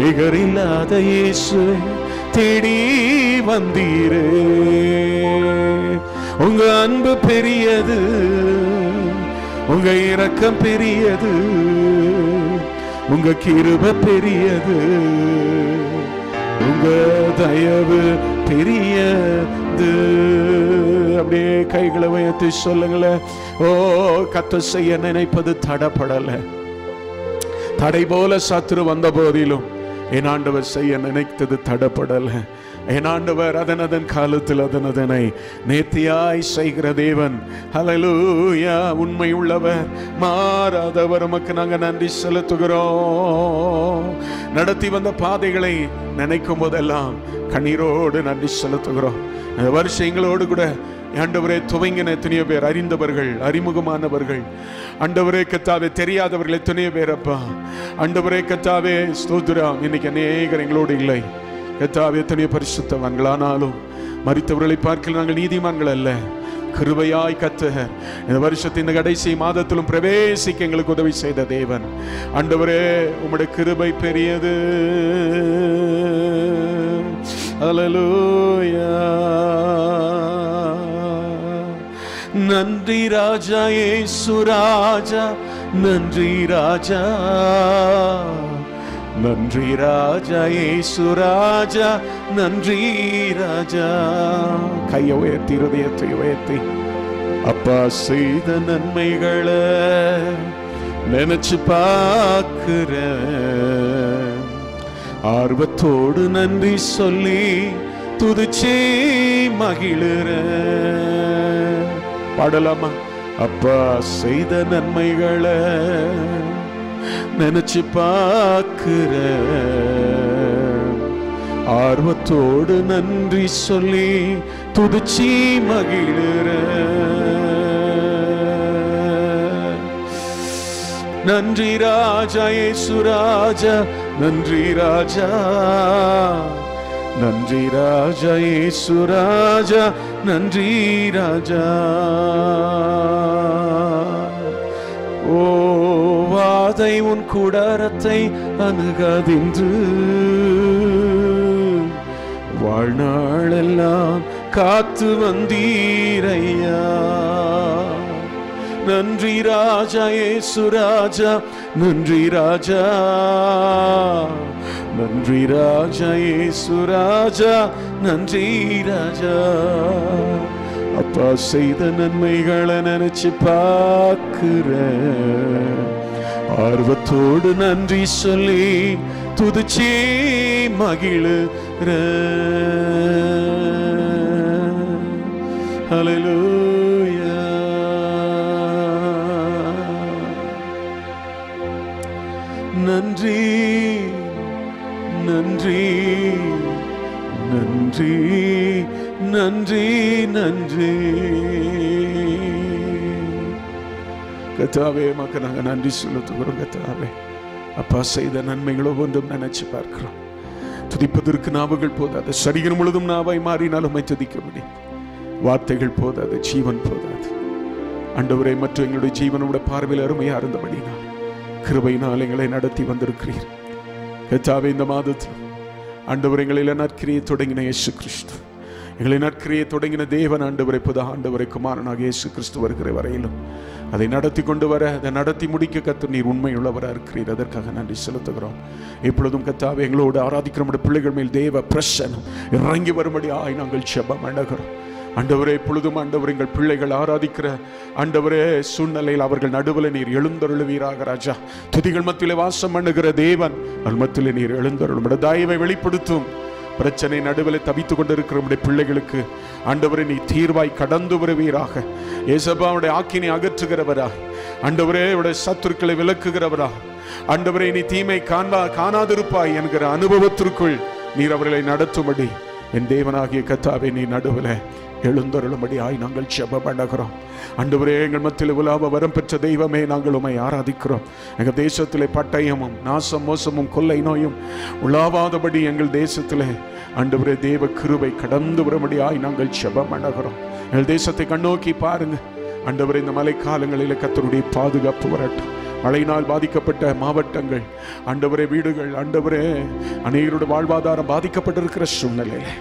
நிகரில்லாத இயேசுவே தேடி வந்தீரே. உங்க அன்பு பெரியது உங்க இரக்கம் பெரியது உங்க கிருப பெரியது. உங்க தயவு பெரியது. அப்படியே கைகளை உயர்த்தி சொல்லுங்களேன். ஓ கத்த செய்ய நினைப்பது தடப்படல. தடை போல சத்துரு வந்த போதிலும் என் ஆண்டவர் செய்ய நினைத்தது தடப்படல. என் ஆண்டவர் அதன் அதன் காலத்தில் அதன் அதனை நேர்த்தியாய் செய்கிற தேவன். ஹலலூயா உண்மை உள்ளவர். மாறாதவர் உமக்கு நாங்கள் நன்றி செலுத்துகிறோம். நடத்தி வந்த பாதைகளை நினைக்கும் போதெல்லாம் கண்ணீரோடு நன்றி செலுத்துகிறோம். இந்த வருஷம் எங்களோடு கூட ஆண்டவரே துவங்கின எத்தனையோ பேர் அறிந்தவர்கள் அறிமுகமானவர்கள். ஆண்டவரே கத்தாவே தெரியாதவர்கள் எத்தனையோ பேர் அப்பா. ஆண்டவரே கத்தாவே ஸ்தோத்ரா இன்னைக்கு அநேகர் எங்களோடு இல்லை. கத்தாவே எத்தனையோ பரிசுத்தவான்களானாலும் மறித்தவர்களை பார்க்கல நாங்கள் நீதிமான்கள் அல்ல. கிருபையாய் கத்துக. இந்த வருஷத்தின் இந்த கடைசி மாதத்திலும் பிரவேசிக்க எங்களுக்கு உதவி செய்த தேவன். அண்டவரே உம்முடைய கிருபை பெரியது. அலலூயா நன்றி ராஜா ஏசு ராஜா நன்றி ராஜா. நன்றி ராஜா ஏசு ராஜா நன்றி ராஜா. கையை உயர்த்தி இருதயத்தை உயர்த்தி. அப்பா செய்த நன்மைகளை நினைச்சு பார்க்கிற. ஆர்வத்தோடு நன்றி சொல்லி துதிச்சி மகிழுறேன் பாடலாமா? அப்பா செய்த நன்மைகளை நினைச்சு பார்க்கிற. ஆர்வத்தோடு நன்றி சொல்லி துதிச்சி மகிழுறேன் நன்றி ராஜா ஏசு ராஜா நன்றி ராஜா. நன்றி ராஜா ஏசு ராஜா நன்றி ராஜா. ஓ வாதை உன் கூடாரத்தை அணுகாதின்று வாழ்நாளெல்லாம் காத்து வந்தீரையா. நன்றி ராஜா ஏசு ராஜா நன்றி ராஜா. நன்றி ராஜா ஏசு ராஜா நன்றி ராஜா. அப்பா செய்த நன்மைகளை நினைச்சு பார்க்கிறேன். ஆர்வத்தோடு நன்றி சொல்லி துதிச்சே மகிழுற அலலூயா நன்றி நன்றி நன்றி நன்றி நன்றி. கத்தாவே மக்கள் நாங்கள் நன்றி செலுத்துகிறோம் கத்தாவே அப்பா செய்த நன்மைகள் ஒவ்வொன்றும் நினைச்சு பார்க்கிறோம். துதிப்பதற்கு நாவுகள் போதாது. சரீரம் முழுதும் நாவாய் மாறினாலும் துதிக்க முடியும். வார்த்தைகள் போதாது ஜீவன் போதாது. அண்டவரை மற்றும் எங்களுடைய ஜீவனோட பார்வையில் அருமையாக இருந்தபடினால் கிருபையினால் எங்களை நடத்தி வந்திருக்கிறீர். கத்தாவே இந்த மாதத்தில் ஆண்டவர் எங்களை நற்கிரியை தொடங்கின யேசு கிறிஸ்து. எங்களை நற்கிரியை தொடங்கின தேவன் ஆண்டவரை புத ஆண்டவரை குமாரனாக இயேசு கிறிஸ்து வருகிற வரையிலும் அதை நடத்தி கொண்டு வர அதை நடத்தி முடிக்க கத்து நீர் உண்மையுள்ளவராக இருக்கிறீர். அதற்காக நன்றி செலுத்துகிறோம். இப்பொழுதும் கத்தாவே எங்களோடு ஆராதிக்கிற நம்முடைய பிள்ளைகள் மேல் தேவ பிரசனம் இறங்கி வரும்படி ஆய் நாங்கள் செபம் அணுகிறோம். ஆண்டவரே இப்பொழுதும் ஆண்டவர் எங்கள் பிள்ளைகள் ஆராதிக்கிற ஆண்டவரே சூழ்நிலையில் அவர்கள் நடுவில் நீர் எழுந்தருளுவீராக ராஜா. துதிகள் மத்தியிலே வாசம் பண்ணுகிற தேவன் அல் மத்தியிலே நீர் எழுந்தருளும். தயவை வெளிப்படுத்தும். பிரச்சனை நடுவில் தவித்துக் கொண்டிருக்கிற நம்முடைய பிள்ளைகளுக்கு ஆண்டவரை நீ தீர்வாய் கடந்து வருவீராக. ஏசப்பாவுடைய ஆக்கினை அகற்றுகிறவரா? ஆண்டவரே உடைய சத்துருக்களை விளக்குகிறவரா? ஆண்டவரே நீ தீமை காணா காணாதிருப்பாய் என்கிற அனுபவத்திற்குள் நீர் அவர்களை நடத்தும்படி என் தேவனாகிய கத்தாவை நீ நடுவில் எழுந்தருளும்படி ஆய் நாங்கள் செபம் பண்ணுகிறோம் ஆண்டவரே எங்கள் மத்தியில் உலாவ வரம் பெற்ற தெய்வமே நாங்கள் உமை ஆராதிக்கிறோம். எங்கள் தேசத்திலே பட்டயமும் நாசம் மோசமும் கொள்ளை நோயும் உலாவாதபடி எங்கள் தேசத்திலே. அன்றுவரே தேவ கிருவை கடந்து வரும்படி ஆய் நாங்கள் செபம் பண்ணுகிறோம் எங்கள் தேசத்தை கண்ணோக்கி பாருங்க. ஆண்டவரே இந்த மழைக்காலங்களில் கத்தருடைய பாதுகாப்பு வரட்டும். மழையினால் பாதிக்கப்பட்ட மாவட்டங்கள் அண்டவரே வீடுகள் அண்டவரே அநேகருடைய வாழ்வாதாரம் பாதிக்கப்பட்டிருக்கிற சூழ்நிலையில்.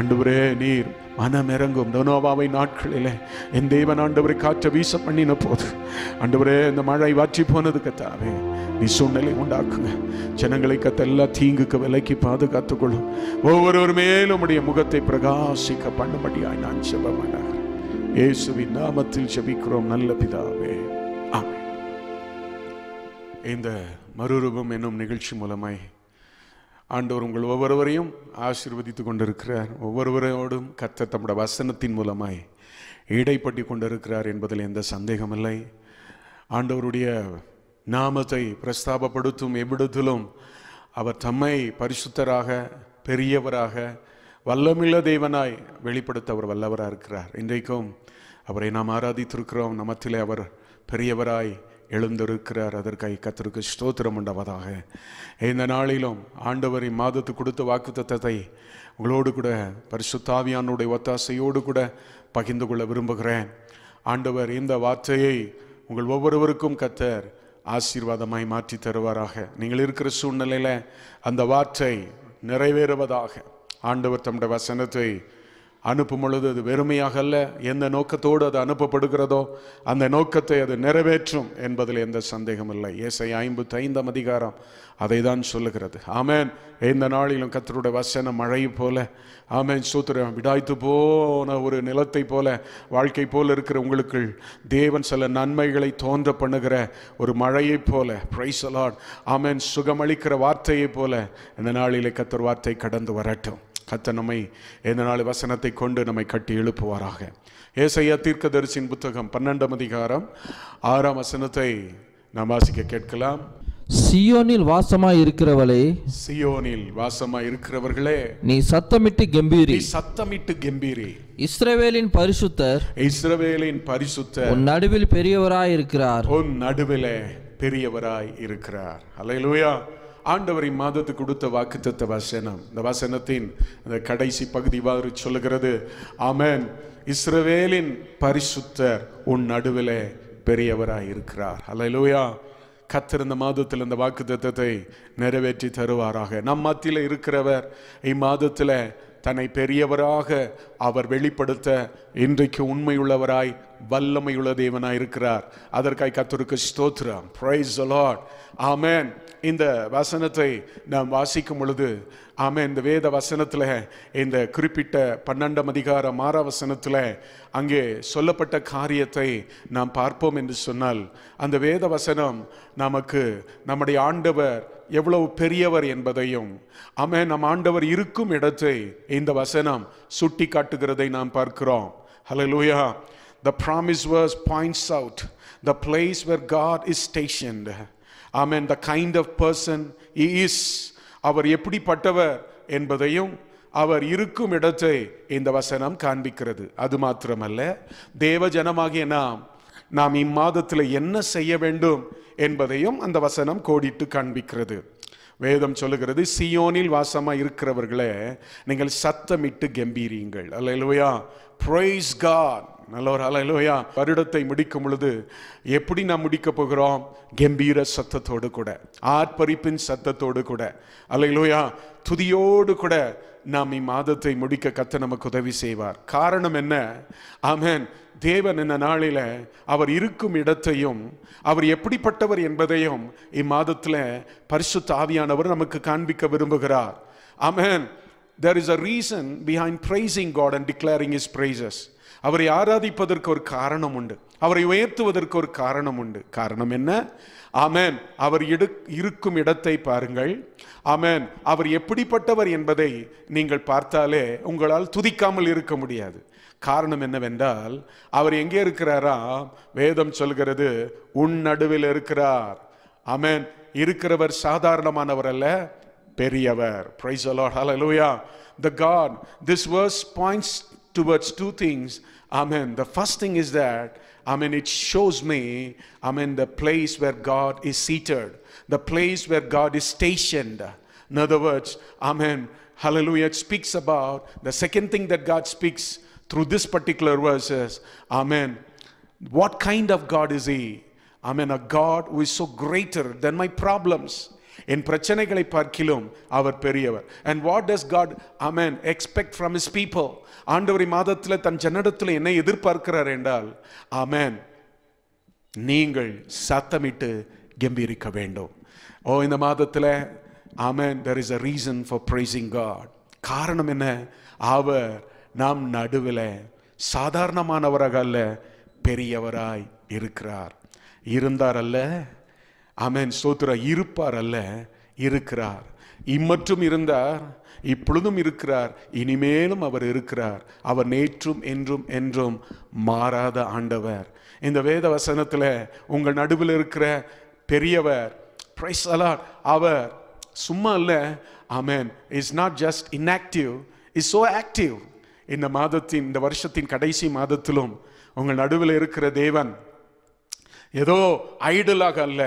அண்டவரே நீர் மனம் இறங்கும் தனோபாவை நாட்களிலே என் தேவன் ஆண்டவரை காற்ற வீச பண்ணின போது ஆண்டவரே இந்த மழை வாற்றி போனது கத்தாவே நீ சூழ்நிலை உண்டாக்குங்க. ஜனங்களை கத்த எல்லா தீங்குக்கு விலைக்கு பாதுகாத்துக்கொள்ளும். ஒவ்வொருவர் மேலும் உடைய முகத்தை பிரகாசிக்க பண்ணும்படியாய் நான் செபமானார் இயேசுவின் நாமத்தில் செபிக்கிறோம் நல்ல பிதாவே. ஆமென். இந்த மறுரூபம் என்னும் நிகழ்ச்சி மூலமாய் ஆண்டவர் உங்கள் ஒவ்வொருவரையும் ஆசீர்வதித்து கொண்டிருக்கிறார். ஒவ்வொருவரோடும் கத்த தம்முடைய வசனத்தின் மூலமாய் இடைப்பட்டு கொண்டிருக்கிறார் என்பதில் எந்த சந்தேகமில்லை. ஆண்டவருடைய நாமத்தை பிரஸ்தாபப்படுத்தும் எவ்விடத்திலும் அவர் தம்மை பரிசுத்தராக பெரியவராக வல்லமில்ல தேவனாய் வெளிப்படுத்த அவர் வல்லவராக இருக்கிறார் இன்றைக்கும் அவரை நாம் ஆராதித்திருக்கிறோம். நமத்திலே அவர் பெரியவராய் எழுந்திருக்கிறார். அதற்காக கத்தருக்கு ஸ்தோத்திரம் உண்டவதாக. இந்த நாளிலும் ஆண்டவர் இம்மாதத்து கொடுத்த வாக்குத்தத்தை உங்களோடு கூட பரிசுத்தாவியானுடைய ஒத்தாசையோடு கூட பகிர்ந்து கொள்ள விரும்புகிறேன். ஆண்டவர் இந்த வார்த்தையை உங்கள் ஒவ்வொருவருக்கும் கத்தர் ஆசீர்வாதமாய் மாற்றி தருவாராக. நீங்கள் இருக்கிற சூழ்நிலையில் அந்த வார்த்தை நிறைவேறுவதாக ஆண்டவர் தம்முடைய வசனத்தை அனுப்பும் பொழுது அது வெறுமையாக அல்ல. எந்த நோக்கத்தோடு அது அனுப்பப்படுகிறதோ அந்த நோக்கத்தை அது நிறைவேற்றும் என்பதில் எந்த சந்தேகம் இல்லை. ஏசை ஐம்பத்தி ஐந்தாம் அதிகாரம் அதை தான் சொல்லுகிறது. ஆமேன். எந்த நாளிலும் கத்தருடைய வசனம் மழை போல ஆமேன். சூத்திரம் விடாய்த்து போன ஒரு நிலத்தை போல வாழ்க்கை போல இருக்கிற உங்களுக்கு தேவன் சில நன்மைகளை தோன்ற பண்ணுகிற ஒரு மழையைப் போல பிரைசலாட் அலாட் ஆமேன். சுகமளிக்கிற வார்த்தையைப் போல இந்த நாளிலே கத்தர் வார்த்தை கடந்து வரட்டும். கத்த நம்மை இந்த நாள் வசனத்தை கொண்டு நம்மை கட்டி எழுப்புவாராக. ஏசையா தீர்க்கதரிசியின் புத்தகம் பன்னெண்டாம் அதிகாரம் ஆறாம் வசனத்தை நாம் வாசிக்க கேட்கலாம். சியோனில் வாசமாய் இருக்கிறவளே சியோனில் வாசமாய் இருக்கிறவர்களே நீ சத்தமிட்டு கம்பீரி. சத்தமிட்டு கெம்பீரி. இஸ்ரவேலின் பரிசுத்தர் இஸ்ரவேலின் பரிசுத்த உன் நடுவில் பெரியவராய் இருக்கிறார். உன் நடுவிலே பெரியவராய் இருக்கிறார். அல்லேலூயா ஆண்டவர் இம்மாதத்துக்கு கொடுத்த வாக்குத்தத்த வசனம். இந்த வசனத்தின் இந்த கடைசி பகுதி வாறு சொல்லுகிறது. ஆமென். இஸ்ரவேலின் பரிசுத்தர் உன் நடுவில் பெரியவராக இருக்கிறார். அல்லேலூயா கத்திருந்த மாதத்தில் இந்த வாக்குத்தத்தத்தை நிறைவேற்றி தருவாராக. நம் மத்தியில் இருக்கிறவர் இம்மாதத்தில் தன்னை பெரியவராக அவர் வெளிப்படுத்த இன்றைக்கு உண்மையுள்ளவராய் வல்லமையுள்ள தேவனாக இருக்கிறார் அதற்காய் கத்தருக்கு ஸ்தோத்ரம் ப்ரைஸ் அலாட் ஆமேன் இந்த வசனத்தை நாம் வாசிக்கும் பொழுது ஆமாம் இந்த வேத வசனத்தில் இந்த குறிப்பிட்ட பன்னெண்டாம் அதிகாரம் ஆறா வசனத்தில் அங்கே சொல்லப்பட்ட காரியத்தை நாம் பார்ப்போம் என்று சொன்னால் அந்த வேத வசனம் நமக்கு நம்முடைய ஆண்டவர் எவ்வளவு பெரியவர் என்பதையும் ஆமே நம் ஆண்டவர் இருக்கும் இடத்தை இந்த வசனம் சுட்டி காட்டுகிறதை நாம் பார்க்கிறோம். ஹலோ லூயா the promise verse points out. The place where God is stationed. Amen the kind of person is அவர் எப்படிப்பட்டவர் என்பதையும் அவர் இருக்கும் இடத்தை இந்த வசனம் காண்பிக்கிறது. அது மாத்திரமல்ல. தேவ ஜனமாகிய நாம் நாம் இம்மாதத்தில் என்ன செய்ய வேண்டும் என்பதையும் அந்த வசனம் கோடிட்டு காண்பிக்கிறது. வேதம் சொல்லுகிறது சியோனில் வாசமாக இருக்கிறவர்களே நீங்கள் சத்தமிட்டு கம்பீரியுங்கள் இல்லையா ப்ரைஸ் காட் நல்ல ஒரு அலையிலோயா வருடத்தை முடிக்கும் பொழுது எப்படி நாம் முடிக்க போகிறோம்? கம்பீர சத்தத்தோடு கூட ஆர்ப்பரிப்பின் சத்தத்தோடு கூட. அலையிலோயா துதியோடு கூட நாம் இம்மாதத்தை முடிக்க கத்த நமக்கு உதவி செய்வார். காரணம் என்ன? ஆமேன். தேவன் இந்த நாளில அவர் இருக்கும் இடத்தையும் அவர் எப்படிப்பட்டவர் என்பதையும் இம்மாதத்தில் பரிசு ஆவியானவர் நமக்கு காண்பிக்க விரும்புகிறார். Amen. There is a reason behind praising God and declaring his praises அவரை ஆராதிப்பதற்கு ஒரு காரணம் உண்டு. அவரை உயர்த்துவதற்கு ஒரு காரணம் உண்டு. காரணம் என்ன? ஆமேன். அவர் இடு இருக்கும் இடத்தை பாருங்கள். ஆமேன். அவர் எப்படிப்பட்டவர் என்பதை நீங்கள் பார்த்தாலே உங்களால் துதிக்காமல் இருக்க முடியாது. காரணம் என்னவென்றால் அவர் எங்கே இருக்கிறாரா? வேதம் சொல்கிறது உன் நடுவில் இருக்கிறார். ஆமேன். இருக்கிறவர் சாதாரணமானவர் அல்ல பெரியவர். Praise the lord. The God this verse points towards two things. Amen. The first thing is that amen it shows me amen the place where god is seated the place where god is stationed. In other words amen hallelujah it speaks about the second thing that god speaks through this particular verse is amen. What kind of god is he? Amen a god who is so greater than my problems என் பிரச்சனைகளை பார்க்கிலும் அவர் பெரியவர். And what does God amen expect from his people? ஆண்டவரி மாதத்தில் தன் ஜன்னடத்தில் என்ன எதிர்பார்க்கிறார் என்றால் அமேன் நீங்கள் சத்தமிட்டு கம்பீரிக்க வேண்டும். ஓ இந்த மாதத்தில் amen there is a reason for praising God காரணம் என்ன? அவர் நாம் நடுவில் சாதாரணமானவராக அல்ல பெரியவராய் இருக்கிறார். இருந்தார் அல்ல? அமேன் சோத்ரா இருப்பார் அல்ல இருக்கிறார். இம்மற்றும் இருந்தார் இப்பொழுதும் இருக்கிறார். இனிமேலும் அவர் இருக்கிறார். அவர் நேற்றும் என்றும் என்றும் மாறாத ஆண்டவர். இந்த வேத வசனத்தில் உங்கள் நடுவில் இருக்கிற பெரியவர் பிரைஸ் அலாட் அவர் சும்மா அல்ல amen is not just inactive is so active இந்த மாதத்தின் இந்த வருஷத்தின் கடைசி மாதத்திலும் உங்கள் நடுவில் இருக்கிற தேவன் ஏதோ ஐடலாக அல்ல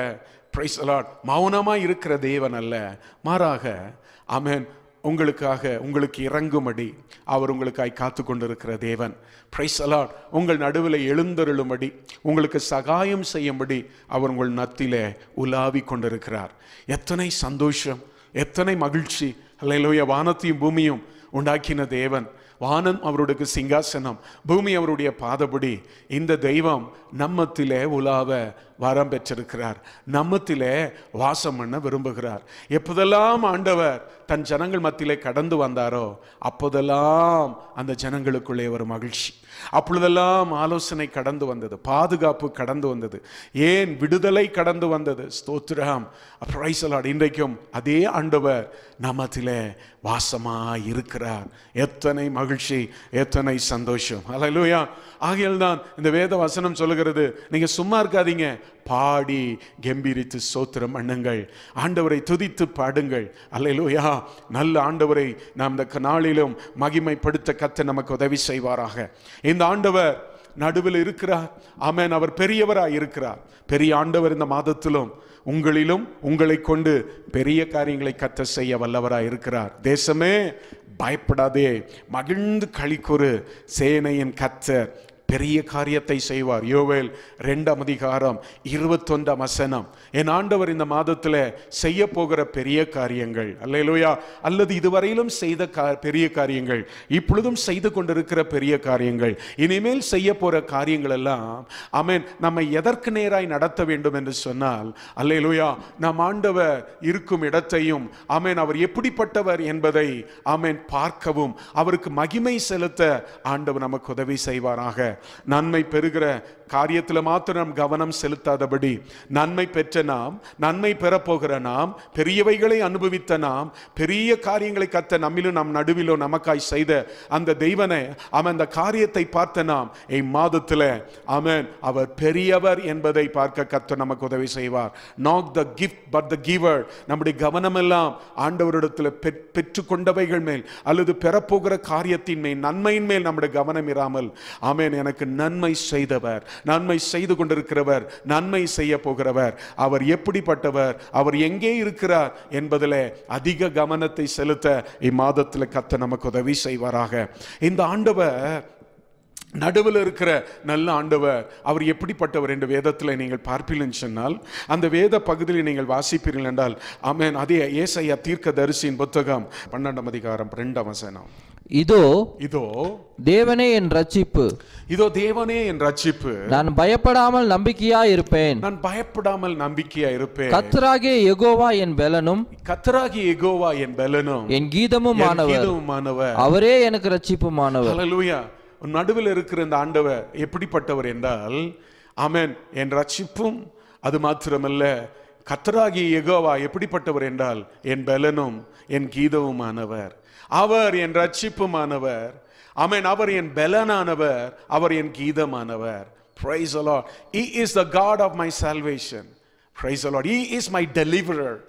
பிரைஸ் அலாட் மௌனமாக இருக்கிற தேவன் அல்ல. மாறாக அமேன் உங்களுக்காக உங்களுக்கு இறங்கும்படி அவர் உங்களுக்காய் காத்து கொண்டிருக்கிற தேவன் பிரைஸ் அலாட் உங்கள் நடுவில் எழுந்தருளும்படி உங்களுக்கு சகாயம் செய்யும்படி அவர் உங்கள் நத்திலே உலாவி கொண்டிருக்கிறார். எத்தனை சந்தோஷம் எத்தனை மகிழ்ச்சி அல்லையிலோய வானத்தையும் பூமியும் உண்டாக்கின தேவன். வானம் அவருடைய சிங்காசனம் பூமி அவருடைய பாதபடி இந்த தெய்வம் நம்மத்திலே உலாவ வரம் பெற்றிருக்கிறார். நம்மத்திலே வாசம் பண்ண விரும்புகிறார். எப்போதெல்லாம் ஆண்டவர் தன் ஜனங்கள் மத்தியிலே கடந்து வந்தாரோ அப்போதெல்லாம் அந்த ஜனங்களுக்குள்ளே ஒரு மகிழ்ச்சி. அப்பொழுதெல்லாம் ஆலோசனை கடந்து வந்தது பாதுகாப்பு கடந்து வந்தது. ஏன் விடுதலை கடந்து வந்தது? ஸ்தோத்ரஹாம் பிரைசலாட் இன்றைக்கும் அதே ஆண்டவர் நமத்தில் வாசமாக இருக்கிறார் எத்தனை மகிழ்ச்சி எத்தனை சந்தோஷம். அல்லையா ஆகையால் தான் இந்த வேத வசனம் சொல்லுகிறது நீங்க சும்மா இருக்காதீங்க. பாடி கம்பீரித்து சோத்திரம் பண்ணுங்கள். ஆண்டவரை துதித்து பாடுங்கள். அல்லையிலூயா நல்ல ஆண்டவரை நாம் இந்த நாளிலும் மகிமைப்படுத்த கத்த நமக்கு உதவி செய்வாராக. இந்த ஆண்டவர் நடுவில் இருக்கிறார். ஆமேன். அவர் பெரியவராய் இருக்கிறார். பெரிய ஆண்டவர் இந்த மாதத்திலும் உங்களிலும் உங்களை கொண்டு பெரிய காரியங்களை கத்த செய்ய வல்லவராய் இருக்கிறார். தேசமே பயப்படாதே. மகிழ்ந்து கழிக்கொரு சேனையின் கத்தர் பெரிய காரியத்தை செய்வார். யோவேல் ரெண்டாம் அதிகாரம் இருபத்தொன்றாம் வசனம். என் ஆண்டவர் இந்த மாதத்தில் செய்ய போகிற பெரிய காரியங்கள் அல்லையிலோயா அல்லது இதுவரையிலும் செய்த கா பெரிய காரியங்கள் இப்பொழுதும் செய்து கொண்டிருக்கிற பெரிய காரியங்கள் இனிமேல் செய்ய போகிற காரியங்கள் எல்லாம் அமேன் நம்மை எதற்கு நேராய் நடத்த வேண்டும் என்று சொன்னால் அல்லையிலோயா நம் ஆண்டவர் இருக்கும் இடத்தையும் அமேன் அவர் எப்படிப்பட்டவர் என்பதை ஆமேன் பார்க்கவும் அவருக்கு மகிமை செலுத்த ஆண்டவர் நமக்கு உதவி செய்வாராக. நன்மை பெறுகிற காரியத்தில் மாத்திரம் நாம் கவனம் செலுத்தாதபடி நன்மை பெற்ற நாம் நன்மை பெறப்போகிற நாம் பெரியவைகளை அனுபவித்த நாம் பெரிய காரியங்களை கத்த நம்மிலும் நம் நடுவிலோ நமக்காய் செய்த அந்த தெய்வனை அவன் அந்த காரியத்தை பார்த்த நாம் இம்மாதத்தில் அவன் அவர் பெரியவர் என்பதை பார்க்க கத்த நமக்கு உதவி செய்வார். Not the gift but the giver நம்முடைய கவனமெல்லாம் ஆண்டவரிடத்தில் பெற்- பெற்றுக்கொண்டவைகள் மேல் அல்லது பெறப்போகிற காரியத்தின் மேல் நன்மையின் மேல் நம்முடைய கவனம் இராமல் ஆமென் எனக்கு நன்மை செய்தவர். நன்மை செய்து கொண்டிருக்கிறவர் நன்மை செய்ய போகிறவர். அவர் எப்படிப்பட்டவர் அவர் எங்கே இருக்கிறார் என்பதில் அதிக கவனத்தை செலுத்த இம்மாதத்தில் கத்த நமக்கு உதவி செய்வாராக. இந்த ஆண்டவர் நடுவில் இருக்கிற நல்ல ஆண்டவர் அவர் எப்படிப்பட்டவர் என்று வேதத்தில் நீங்கள் பார்ப்பீர்கள் சொன்னால் அந்த வேத பகுதியில் நீங்கள் வாசிப்பீர்கள் என்றால் ஆமென். அதே ஏசையா தீர்க்க தரிசியின் புத்தகம் பன்னெண்டாம் அதிகாரம் ரெண்டாம் வசனம். இதோ இதோ தேவனே என் ரட்சிப்பு. இதோ தேவனே என் ரட்சிப்பு. நான் பயப்படாமல் நம்பிக்கையா இருப்பேன் நான் பயப்படாமல் நம்பிக்கையா இருப்பேன் கத்தராகிய யெகோவா என் பெலனும் கத்தராகி எகோவா என் பலனும் என் கீதமும் கீதமுமானவர். அவரே எனக்கு ரட்சிப்புமானவர். ஹalleluya. நடுவில் இருக்கிற இந்த ஆண்டவர் எப்படிப்பட்டவர் என்றால் ஆமென். என் ரட்சிப்பும் அது மாத்திரமல்ல. கத்தராகிய யெகோவா எப்படிப்பட்டவர் என்றால் என் பலனும் என் கீதவுமானவர். அவர் என் ரட்சிப்புமானவர் அமேன் அவர் என் பலனானவர். அவர் என் கீதமானவர். Praise a lot is the God of my salvation my salvation. Is my lord.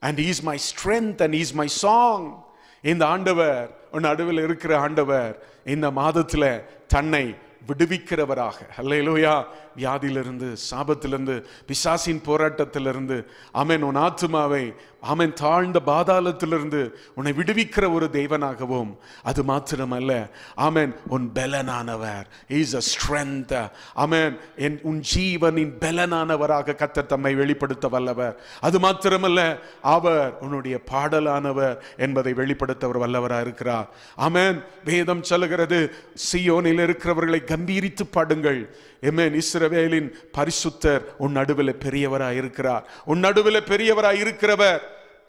And is my strength and is my song இந்த ஆண்டவர் உன் நடுவில் இருக்கிற ஆண்டவர் இந்த மாதத்துல தன்னை விடுவிக்கிறவராக. அல்லேலூயா வியாதியிலிருந்து சாபத்திலிருந்து பிசாசின் போராட்டத்திலிருந்து அமேன் உன் ஆத்துமாவை அமேன் தாழ்ந்த பாதாளத்திலிருந்து உன்னை விடுவிக்கிற ஒரு தெய்வனாகவும் அது மாத்திரமல்ல அமேன் உன் பலனானவர். இஸ் அ ஸ்ட்ரென்த் அமேன் என் உன் ஜீவனின் பலனானவராக கத்த தம்மை வெளிப்படுத்த வல்லவர். அது மாத்திரமல்ல அவர் உன்னுடைய பாடலானவர் என்பதை வெளிப்படுத்தவர் வல்லவராக இருக்கிறார். அமேன் வேதம் சொல்லுகிறது சியோனில் இருக்கிறவர்களை கம்பீரித்து பாடுங்கள். எமேன் இஸ்ரவேலின் பரிசுத்தர் உன் நடுவில் பெரியவராய் இருக்கிறார் உன் நடுவில் பெரியவராய் இருக்கிறவர்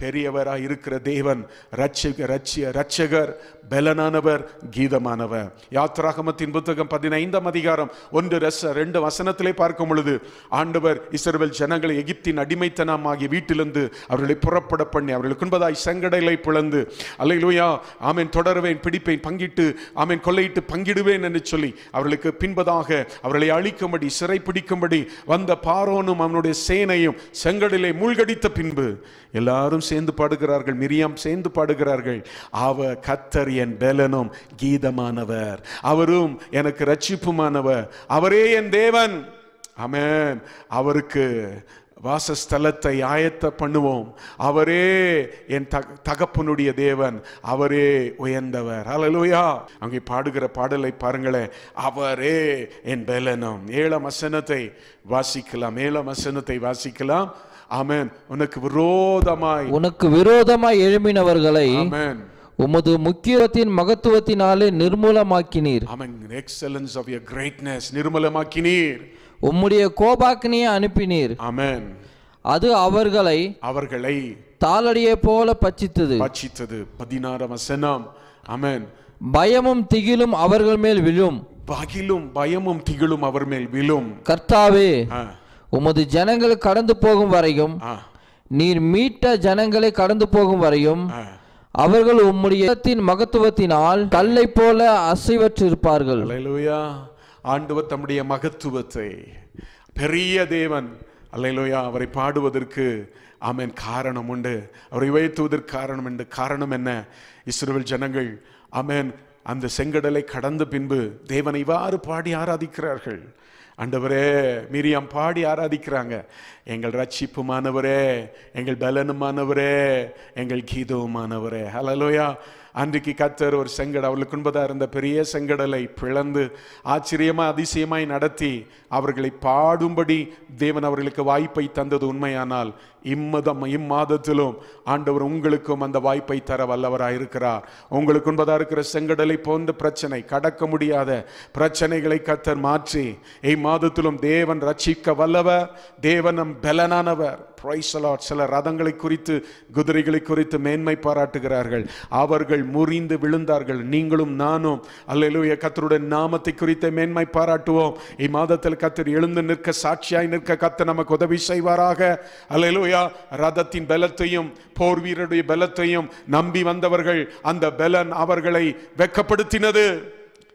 பெரியவராக இருக்கிற தேவன் ரட்சக ரட்சிய ரட்சகர் பலனானவர் கீதமானவர். யாத்ராகமத்தின் புத்தகம் பதினைந்தாம் அதிகாரம் ஒன்று ரச ரெண்டு வசனத்திலே பார்க்கும் பொழுது ஆண்டவர் இஸ்ரவேல் ஜனங்களை எகிப்தின் அடிமைத்தனம் ஆகிய வீட்டிலிருந்து அவர்களை புறப்பட பண்ணி அவர்களுக்கு உண்பதாய் செங்கடலை பிளந்து அல்லையிலூயா ஆமேன் தொடருவேன் பிடிப்பேன் பங்கிட்டு ஆமேன் கொள்ளையிட்டு பங்கிடுவேன் என்று சொல்லி அவர்களுக்கு பின்பதாக அவர்களை அழிக்கும்படி சிறை பிடிக்கும்படி வந்த பாரோனும் அவனுடைய சேனையும் செங்கடலை மூழ்கடித்த பின்பு எல்லாரும் சேர்ந்து பாடுகிறார்கள் மிரியாம் சேர்ந்து பாடுகிறார்கள். அவ கத்தர் என் பெலனும் கீதமானவர். அவரும் எனக்கு ரட்சிப்புமானவர் அவரே என் தேவன். அமேன் அவருக்கு வாசஸ்தலத்தை ஆயத்த பண்ணுவோம். அவரே என் தக தகப்பனுடைய தேவன். அவரே உயர்ந்தவர். அலலுயா அங்கே பாடுகிற பாடலை பாருங்களேன். அவரே என் பெலனும். ஏழம் வசனத்தை வாசிக்கலாம். ஏழம் வசனத்தை வாசிக்கலாம். ஆமென் உனக்கு விரோதமாய். உனக்கு விரோதமாய் எழும்பினவர்களை ஆமென் உமது முக்கியத்தின் மகத்துவத்தினாலே நிர்மூலமாக்கினீர். Amen excellence of your greatness நிர்மலமாக்கினீர். உம்முடைய கோபாக்கினியை அனுப்பினீர். ஆமென் அது அவர்களை அவர்களை தாளடியை போல பட்சித்தது. பட்சித்தது. பதினாறாம் வசனம். ஆமென் பயமும் திகிலும் அவர்கள் மேல் விழும். பகிலும் பயமும் திகிலும் அவர் மேல் விழும். கர்த்தாவே உமது ஜனங்கள் கடந்து போகும் வரையும் நீர் மீட்ட ஜனங்களை கடந்து போகும் வரையும். அவர்கள் உம்முடைய இடத்தின் மகத்துவத்தினால் கல்லை போல அசைவற்றிருப்பார்கள். ஆண்டவர் தம்முடைய மகத்துவத்தை பெரிய தேவன் அல்லேலூயா அவரை பாடுவதற்கு ஆமென் காரணம் உண்டு. அவரை உயர்த்துவதற்கு காரணம் உண்டு. காரணம் என்ன? இஸ்ரவேல் ஜனங்கள் ஆமென் அந்த செங்கடலை கடந்த பின்பு தேவனை இவ்வாறு பாடி ஆராதிக்கிறார்கள். ஆண்டவரே மீரியாம் பாடி ஆராதிக்கிறாங்க. எங்கள் ரட்சிப்புமானவரே எங்கள் பலனுமானவரே எங்கள் கீதவுமானவரே. ஹலலோயா அன்றைக்கு கத்தர் ஒரு செங்கடல் அவர்களுக்கு குன்பதாக இருந்த பெரிய செங்கடலை பிளந்து ஆச்சரியமா அதிசயமாய் நடத்தி அவர்களை பாடும்படி தேவன் அவர்களுக்கு வாய்ப்பை தந்தது உண்மையானால் இம்மதம் இம்மாதத்திலும் ஆண்டவர் உங்களுக்கும் அந்த வாய்ப்பை தர வல்லவராக இருக்கிறார். உங்களுக்கு உண்பதாக இருக்கிற செங்கடலை போன்ற பிரச்சனை கடக்க முடியாத பிரச்சனைகளை கத்தர் மாற்றி இம்மாதத்திலும் தேவன் ரட்சிக்க வல்லவர் தேவன் நம் பலனானவர். பிரைசலாட் சில ரதங்களை குறித்து குதிரைகளை குறித்து மேன்மை பாராட்டுகிறார்கள். அவர்கள் முறிந்து விழுந்தார்கள். நீங்களும் நானும் அல்லேலூயா கத்தருடைய நாமத்தை குறித்து மேன்மை பாராட்டுவோம். இம்மாதத்தில் கத்தர் எழுந்து நிற்க சாட்சியாய் நிற்க கத்தர் நமக்கு உதவி செய்வாராக. அல்லேலூயா ரதத்தின் பலத்தையும் போர் வீரருடைய பலத்தையும் நம்பி வந்தவர்கள் அந்த பலன் அவர்களை வெட்கப்படுத்தினது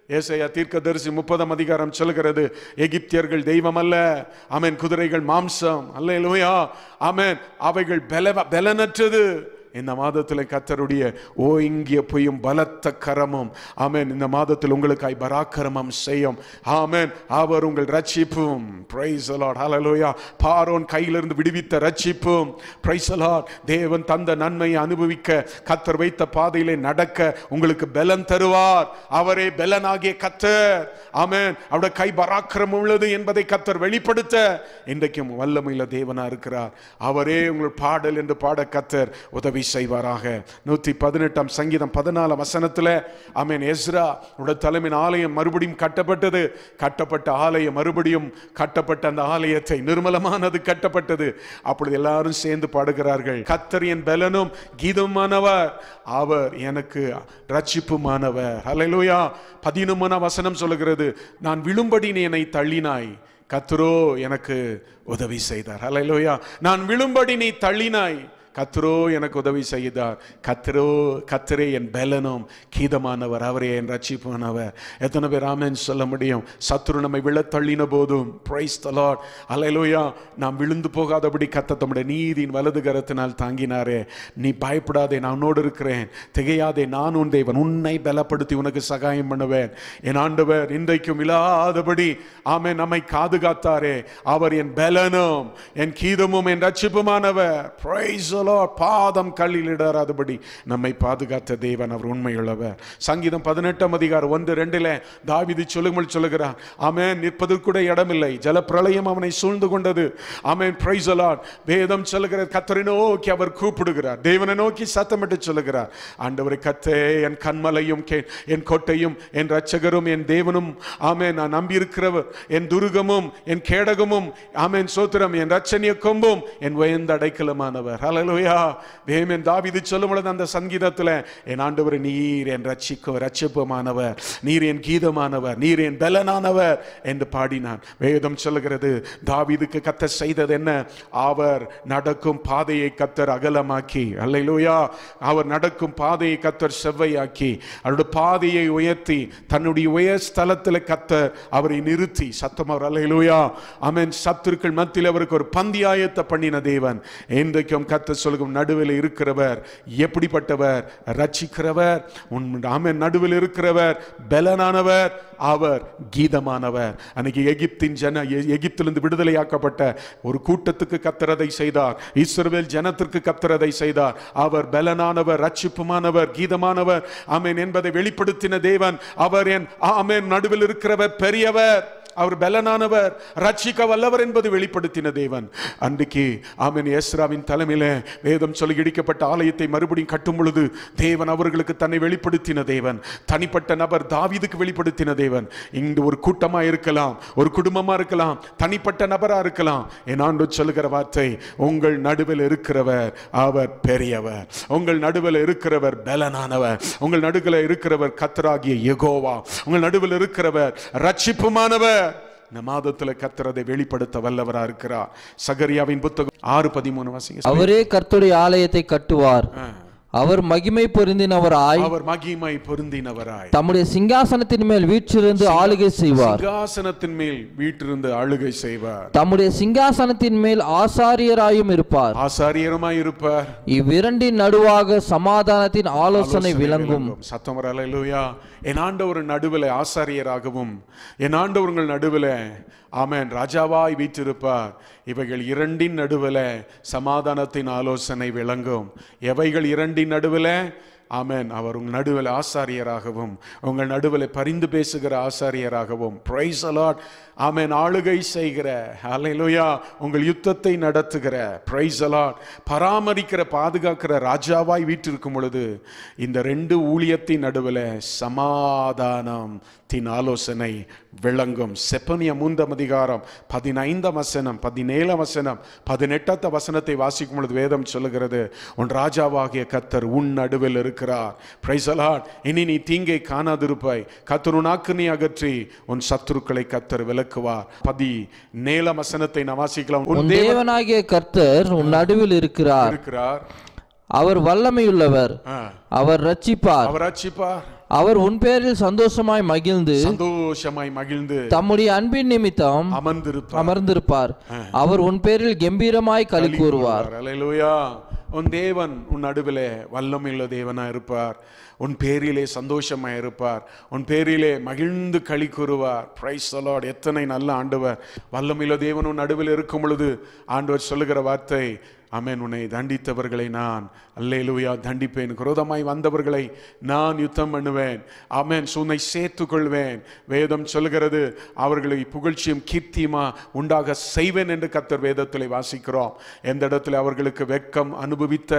ஏசையா தீர்க்கதரிசி முப்பதாம் அதிகாரம் சொல்கிறது எகிப்தியர்கள் தெய்வம் அல்ல அமேன் குதிரைகள் மாம்சம். அல்ல இல்லையா அமேன். அவைகள் பல பலனற்றது. இந்த மாதத்தில் கத்தருடைய ஓங்கிய பொய்யும் பலத்த கரமும். ஆமேன். இந்த மாதத்தில் உங்களுக்காய் பராக்கிரமம் செய்யும். ஆமென். அவர் உங்கள் ரட்சிப்பும். பிரைஸ் அலாட் ஹலலோயா பாரோன் கையிலிருந்து விடுவித்த ரட்சிப்பும். பிரைஸ் அலாட் தேவன் தந்த நன்மையை அனுபவிக்க கத்தர் வைத்த பாதையிலே நடக்க உங்களுக்கு பலன் தருவார். அவரே பலனாகிய கத்தர் ஆமென். அவருடைய கை பராக்கிரமம் உள்ளது என்பதை கத்தர் வெளிப்படுத்த இன்றைக்கும் வல்லமையில் தேவனா இருக்கிறார். அவரே உங்கள் பாடல் என்று பாட கத்தர் உதவி செய்வாராக. நூற்றி பதினெட்டாம் சங்கீதம் பதினாலாம் வசனத்தில் அமீன் எஸ்ரா உட தலைமையின் ஆலயம் மறுபடியும் கட்டப்பட்டது. கட்டப்பட்ட ஆலயம் மறுபடியும் கட்டப்பட்ட அந்த ஆலயத்தை நிர்மலமானது கட்டப்பட்டது. அப்படி எல்லாரும் சேர்ந்து பாடுகிறார்கள் கத்தர் என் பலனும் கீதமானவர். அவர் எனக்கு ரட்சிப்புமானவர் ஹalleluya. பதினொன்றாம் வசனம் சொல்லுகிறது நான் விழும்படி நீ என்னை தள்ளினாய். கத்துரோ எனக்கு உதவி செய்தார். ஹalleluya. நான் விழும்படி நீ தள்ளினாய். கத்ரோ எனக்கு உதவி செய்தார். கத்ரோ கத்தரே என் பலனும் கீதமானவர் அவரே என் ரட்சிப்பானவர் எத்தனை பேர் ஆமேன் சொல்ல முடியும்? சத்ரு நம்மை விழத் தள்ளின போதும் பிரைஸ் தலாட் அலையலோயா நாம் விழுந்து போகாதபடி கத்த தம்முடைய நீதியின் வலது கரத்தினால் தாங்கினாரே. நீ பயப்படாதே நான் உன்னோடு இருக்கிறேன். திகையாதே நான் உன் தேவன். உன்னை பலப்படுத்தி உனக்கு சகாயம் பண்ணுவேன். என் ஆண்டவர் இன்றைக்கும் இல்லாதபடி ஆமே நம்மை காதுகாத்தாரே. அவர் என் பலனும் என் கீதமும் என் ரட்சிப்புமானவர் பிரைஸ் பாதம் கல்லில் இடராதபடி நம்மை பாதுகாத்த தேவன் அவர் உண்மையுள்ளவர். சங்கீதம் பதினெட்டாம் அதிகாரம் ஒன்று ரெண்டில் தாவிதி சொல்லுங்கள் சொல்லுகிறார் ஆமென் நிற்பதற்கூட இடமில்லை ஜலப்பிரளயம் அவனை சூழ்ந்து கொண்டது. அவன் பிரைசலான் வேதம் சொல்லுகிற கத்தரை நோக்கி அவர் கூப்பிடுகிறார் தேவனை நோக்கி சத்தமிட்டு சொல்லுகிறார். ஆண்டவரை கத்தே என் கண்மலையும் கே- என் கோட்டையும் என் ரட்சகரும் என் தேவனும் ஆமே நான் நம்பி இருக்கிறவர் என் துருகமும் என் கேடகமும் ஆமேன் சோத்திரம் என் ரச்சனிய கொம்பும் என் உயர்ந்த அடைக்கலமானவர். ஹalleluya வேமன் தாவிது சொல்லும் பொழுது அந்த சங்கீதத்தில் என் ஆண்டவர் நீர் என் ரட்சிக்கும் ரட்சிப்புமானவர் நீர் என் கீதமானவர் நீர் என் பலனானவர் என்று பாடினான். வேதம் சொல்லுகிறது தாவிதுக்கு கத்த செய்தது என்ன? அவர் நடக்கும் பாதையை கத்தர் அகலமாக்கி அல்லேலூயா அவர் நடக்கும் பாதையை கத்தர் செவ்வையாக்கி அவருடைய பாதையை உயர்த்தி தன்னுடைய உயர் ஸ்தலத்தில் கத்தர் அவரை நிறுத்தி. சத்தம் அவர் அல்லேலூயா. அமேன் சத்துருக்கள் மத்தியில் அவருக்கு ஒரு பந்தியாயத்தை பண்ணின தேவன். இன்றைக்கும் கத்த சொல்லும் நடுவில் இருக்கிறவர் எப்படிப்பட்டவர்? ரட்சிக்கிறவர். உன் ஆமே நடுவில் இருக்கிறவர் பலனானவர் அவர் கீதமானவர். அன்னைக்கு எகிப்தின் ஜன எ- எகிப்திலிருந்து விடுதலையாக்கப்பட்ட ஒரு கூட்டத்துக்கு கத்துறதை செய்தார். இஸ்ரவேல் ஜனத்திற்கு கத்துறதை செய்தார். அவர் பலனானவர் ரட்சிப்புமானவர் கீதமானவர். ஆமேன் என்பதை வெளிப்படுத்தின தேவன் அவர் என் ஆமேன் நடுவில் இருக்கிறவர் பெரியவர். அவர் பலனானவர் ரட்சிக்க வல்லவர் என்பது வெளிப்படுத்தின தேவன். அன்றைக்கு ஆமென் எஸ்ராவின் தலைமையில வேதம் சொல்லி இடிக்கப்பட்ட ஆலயத்தை மறுபடியும் கட்டும் பொழுது தேவன் அவர்களுக்கு தன்னை வெளிப்படுத்தின தேவன். தனிப்பட்ட நபர் தாவீதுக்கு வெளிப்படுத்தின தேவன். இங்கு ஒரு கூட்டமாக இருக்கலாம் ஒரு குடும்பமாக இருக்கலாம் தனிப்பட்ட நபராக இருக்கலாம். என்னாண்டு சொல்லுகிற வார்த்தை உங்கள் நடுவில் இருக்கிறவர் அவர் பெரியவர். உங்கள் நடுவில் இருக்கிறவர் பலனானவர். உங்கள் நடுவில் இருக்கிறவர் கத்தராகிய எகோவா உங்கள் நடுவில் இருக்கிறவர் ரட்சிப்புமானவர். இந்த மாதத்துல கத்தரதை வெளிப்படுத்த வல்லவரா இருக்கிறார். சகரியாவின் புத்தகம் ஆறு பதிமூணு வாசிங்க. அவரே கர்த்தருடைய ஆலயத்தை கட்டுவார். அவர் மகிமை பொருந்தினவராய் அவர் மகிமை பொருந்தினவராய். தம்முடைய சிங்காசனத்தின் மேல் வீற்றிருந்து ஆளுகை செய்வார். சிங்காசனத்தின் மேல் வீட்டிலிருந்து ஆளுகை செய்வார். தம்முடைய சிங்காசனத்தின் மேல் ஆசாரியராயும் இருப்பார். ஆசாரியருமாய் இருப்பார். இவ்விரண்டின் நடுவாக சமாதானத்தின் ஆலோசனை விளங்கும். சத்தம் என் ஆண்டவர் நடுவில் ஆசாரியராகவும் என் ஆண்டவர்கள் நடுவில் ஆமேன் ராஜாவாய் வீற்றிருப்பார். இவைகள் இரண்டின் நடுவில் சமாதானத்தின் ஆலோசனை விளங்கும். எவைகள் இரண்டின் நடுவில்? ஆமேன். அவர் உங்கள் நடுவில் ஆசாரியராகவும் உங்கள் நடுவில் பரிந்து பேசுகிற ஆசாரியராகவும். பிரைஸ் அலாட் ஆமேன். ஆளுகை செய்கிற ஹalleluya உங்கள் யுத்தத்தை நடத்துகிற. பிரைஸ் அலாட் பராமரிக்கிற பாதுகாக்கிற ராஜாவாய் வீட்டிருக்கும் பொழுது இந்த ரெண்டு ஊழியத்தின் நடுவில் சமாதானம் தின் ஆலோசனை விளங்கும். செப்பனிய மூன்றாம் அதிகாரம் பதினைந்தாம் வசனம் பதினேழாம் வசனம் பதினெட்டாத்த வசனத்தை வாசிக்கும் பொழுது வேதம் சொல்லுகிறது உன் ராஜாவாகிய கத்தர் உன் நடுவில் இருக்கிறார் பிரைசலாட் இனி நீ தீங்கை காணாதிருப்பாய். கத்தர் ஆக்கினை அகற்றி உன் சத்துருக்களை கத்தர் விலக்குவார் பதி நேல வசனத்தை நான் வாசிக்கலாம். உன் உன் தேவன் தேவனாகிய கர்த்தர் உன் நடுவில் இருக்கிறார். இருக்கிறார். அவர் வல்லமையுள்ளவர். அவர் ரட்சிப்பார் அவர் அச்சிப்பார் அவர் உன் பேரில் சந்தோஷமாய் மகிழ்ந்து சந்தோஷமாய் மகிழ்ந்து தம்முடைய அன்பின் நிமித்தம் அமர்ந்திருப்பார். அமர்ந்திருப்பார். அவர் உன் பேரில் கம்பீரமாய் களி கூறுவார். உன் தேவன் உன் நடுவில் வல்லமையுள்ள தேவனாக இருப்பார். உன் பேரிலே சந்தோஷமாக இருப்பார். உன் பேரிலே மகிழ்ந்து களி கூறுவார். பிரைஸ் அலாட் எத்தனை நல்ல ஆண்டவர். வல்லமையுள்ள தேவன் உன் நடுவில் இருக்கும் பொழுது ஆண்டவர் சொல்லுகிற வார்த்தை அமேன் உன்னை தண்டித்தவர்களை நான் அல்லேலுவையா தண்டிப்பேன். குரோதமாய் வந்தவர்களை நான் யுத்தம் பண்ணுவேன். அமேன் உன்னை சேர்த்து கொள்வேன் வேதம் சொல்லுகிறது அவர்களை புகழ்ச்சியும் கீர்த்தியுமா உண்டாக செய்வேன் என்று கத்தர் வேதத்தில் வாசிக்கிறோம். எந்த இடத்துல அவர்களுக்கு வெட்கம் அனுபவித்த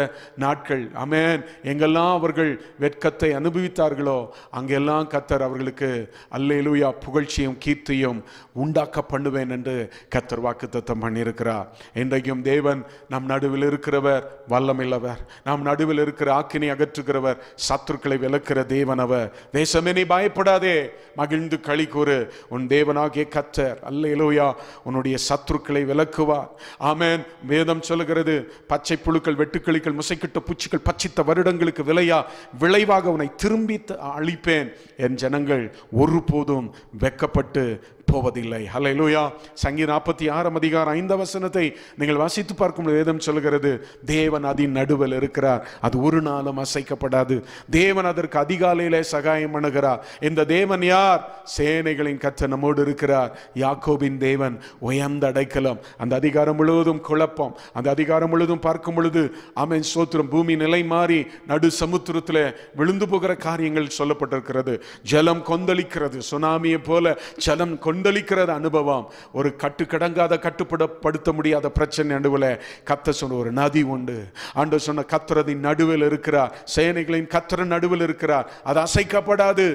நாட்கள் அமேன் எங்கெல்லாம் அவர்கள் வெட்கத்தை அனுபவித்தார்களோ அங்கெல்லாம் கத்தர் அவர்களுக்கு அல்லேலூயா புகழ்ச்சியும் கீர்த்தியும் உண்டாக்க பண்ணுவேன் என்று கத்தர் வாக்கு தத்தம் பண்ணியிருக்கிறார். இன்றைக்கும் தேவன் நம் நடுவில் இருக்கிறவர் வல்லமில்லவர். நாம் நடுவில் இருக்கிற ஆக்கினை அகற்றுகிறவர். சத்துருக்களை விளக்கிற தேவனவர் தேசமே நீ பயப்படாதே. மகிழ்ந்து களி கூறு. உன் தேவனாகிய கத்தர் அல்லேலூயா. உன்னுடைய சத்துருக்களை விளக்குவார் ஆமேன். வேதம் சொல்லுகிறது பச்சை புழுக்கள் வெட்டுக்கிளிகள் முசைக்கிட்ட பூச்சிகள் பச்சித்த வருடங்களுக்கு விலையா விளைவாக உன்னை திரும்பி அழிப்பேன். என் ஜனங்கள் ஒருபோதும் வெக்கப்பட்டு போவதில்லை. அலோயா சங்கி நாற்பத்தி ஆறாம் அதிகாரம் ஐந்த வசனத்தை நீங்கள் வாசித்து பார்க்கும் வேதம் சொல்கிறது தேவன் அதின் நடுவில் இருக்கிறார். அது ஒரு நாளும் அசைக்கப்படாது. தேவன் அதற்கு அதிகாலையிலே சகாயம் பண்ணுகிறார். இந்த தேவன் யார்? சேனைகளின் கற்ற நம்மோடு இருக்கிறார். யாக்கோபின் தேவன் உயர்ந்த அடைக்கலம். அந்த அதிகாரம் முழுவதும் குழப்பம். அந்த அதிகாரம் முழுவதும் பார்க்கும் பொழுது அமேன் சோத்திரம் பூமி நிலை மாறி நடு சமுத்திரத்தில் விழுந்து போகிற காரியங்கள் சொல்லப்பட்டிருக்கிறது. ஜலம் கொந்தளிக்கிறது. சுனாமியை போல ஜலம் கொண்டு கொந்தளிக்கிற அனுபவம். ஒரு கட்டுக்கடங்காத கட்டுப்படப்படுத்த முடியாத பிரச்சனை நடுவில் கத்த சொன்ன ஒரு நதி உண்டு. ஆண்டு சொன்ன கத்துறதின் நடுவில் இருக்கிறார் சேனைகளின் கத்திர நடுவில் இருக்கிறார் அது அசைக்கப்படாது.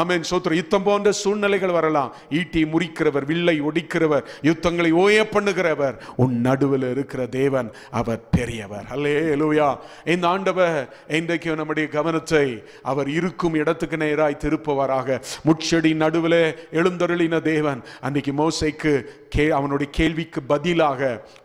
ஆமேன் சோத்திரம். யுத்தம் போன்ற சூழ்நிலைகள் வரலாம். ஈட்டி முறிக்கிறவர் வில்லை ஒடிக்கிறவர் யுத்தங்களை ஓய பண்ணுகிறவர். உன் நடுவில் இருக்கிற தேவன் அவர் பெரியவர். அல்லே லூயா இந்த ஆண்டவர் இன்றைக்கு நம்முடைய கவனத்தை அவர் இருக்கும் இடத்துக்கு நேராய் திருப்பவராக. முட்செடி நடுவில் எழுந்தருளின தேவன் தேவன். அன்னைக்கு மோசைக்கு கே அவனுடைய கேள்விக்கு பதிலாக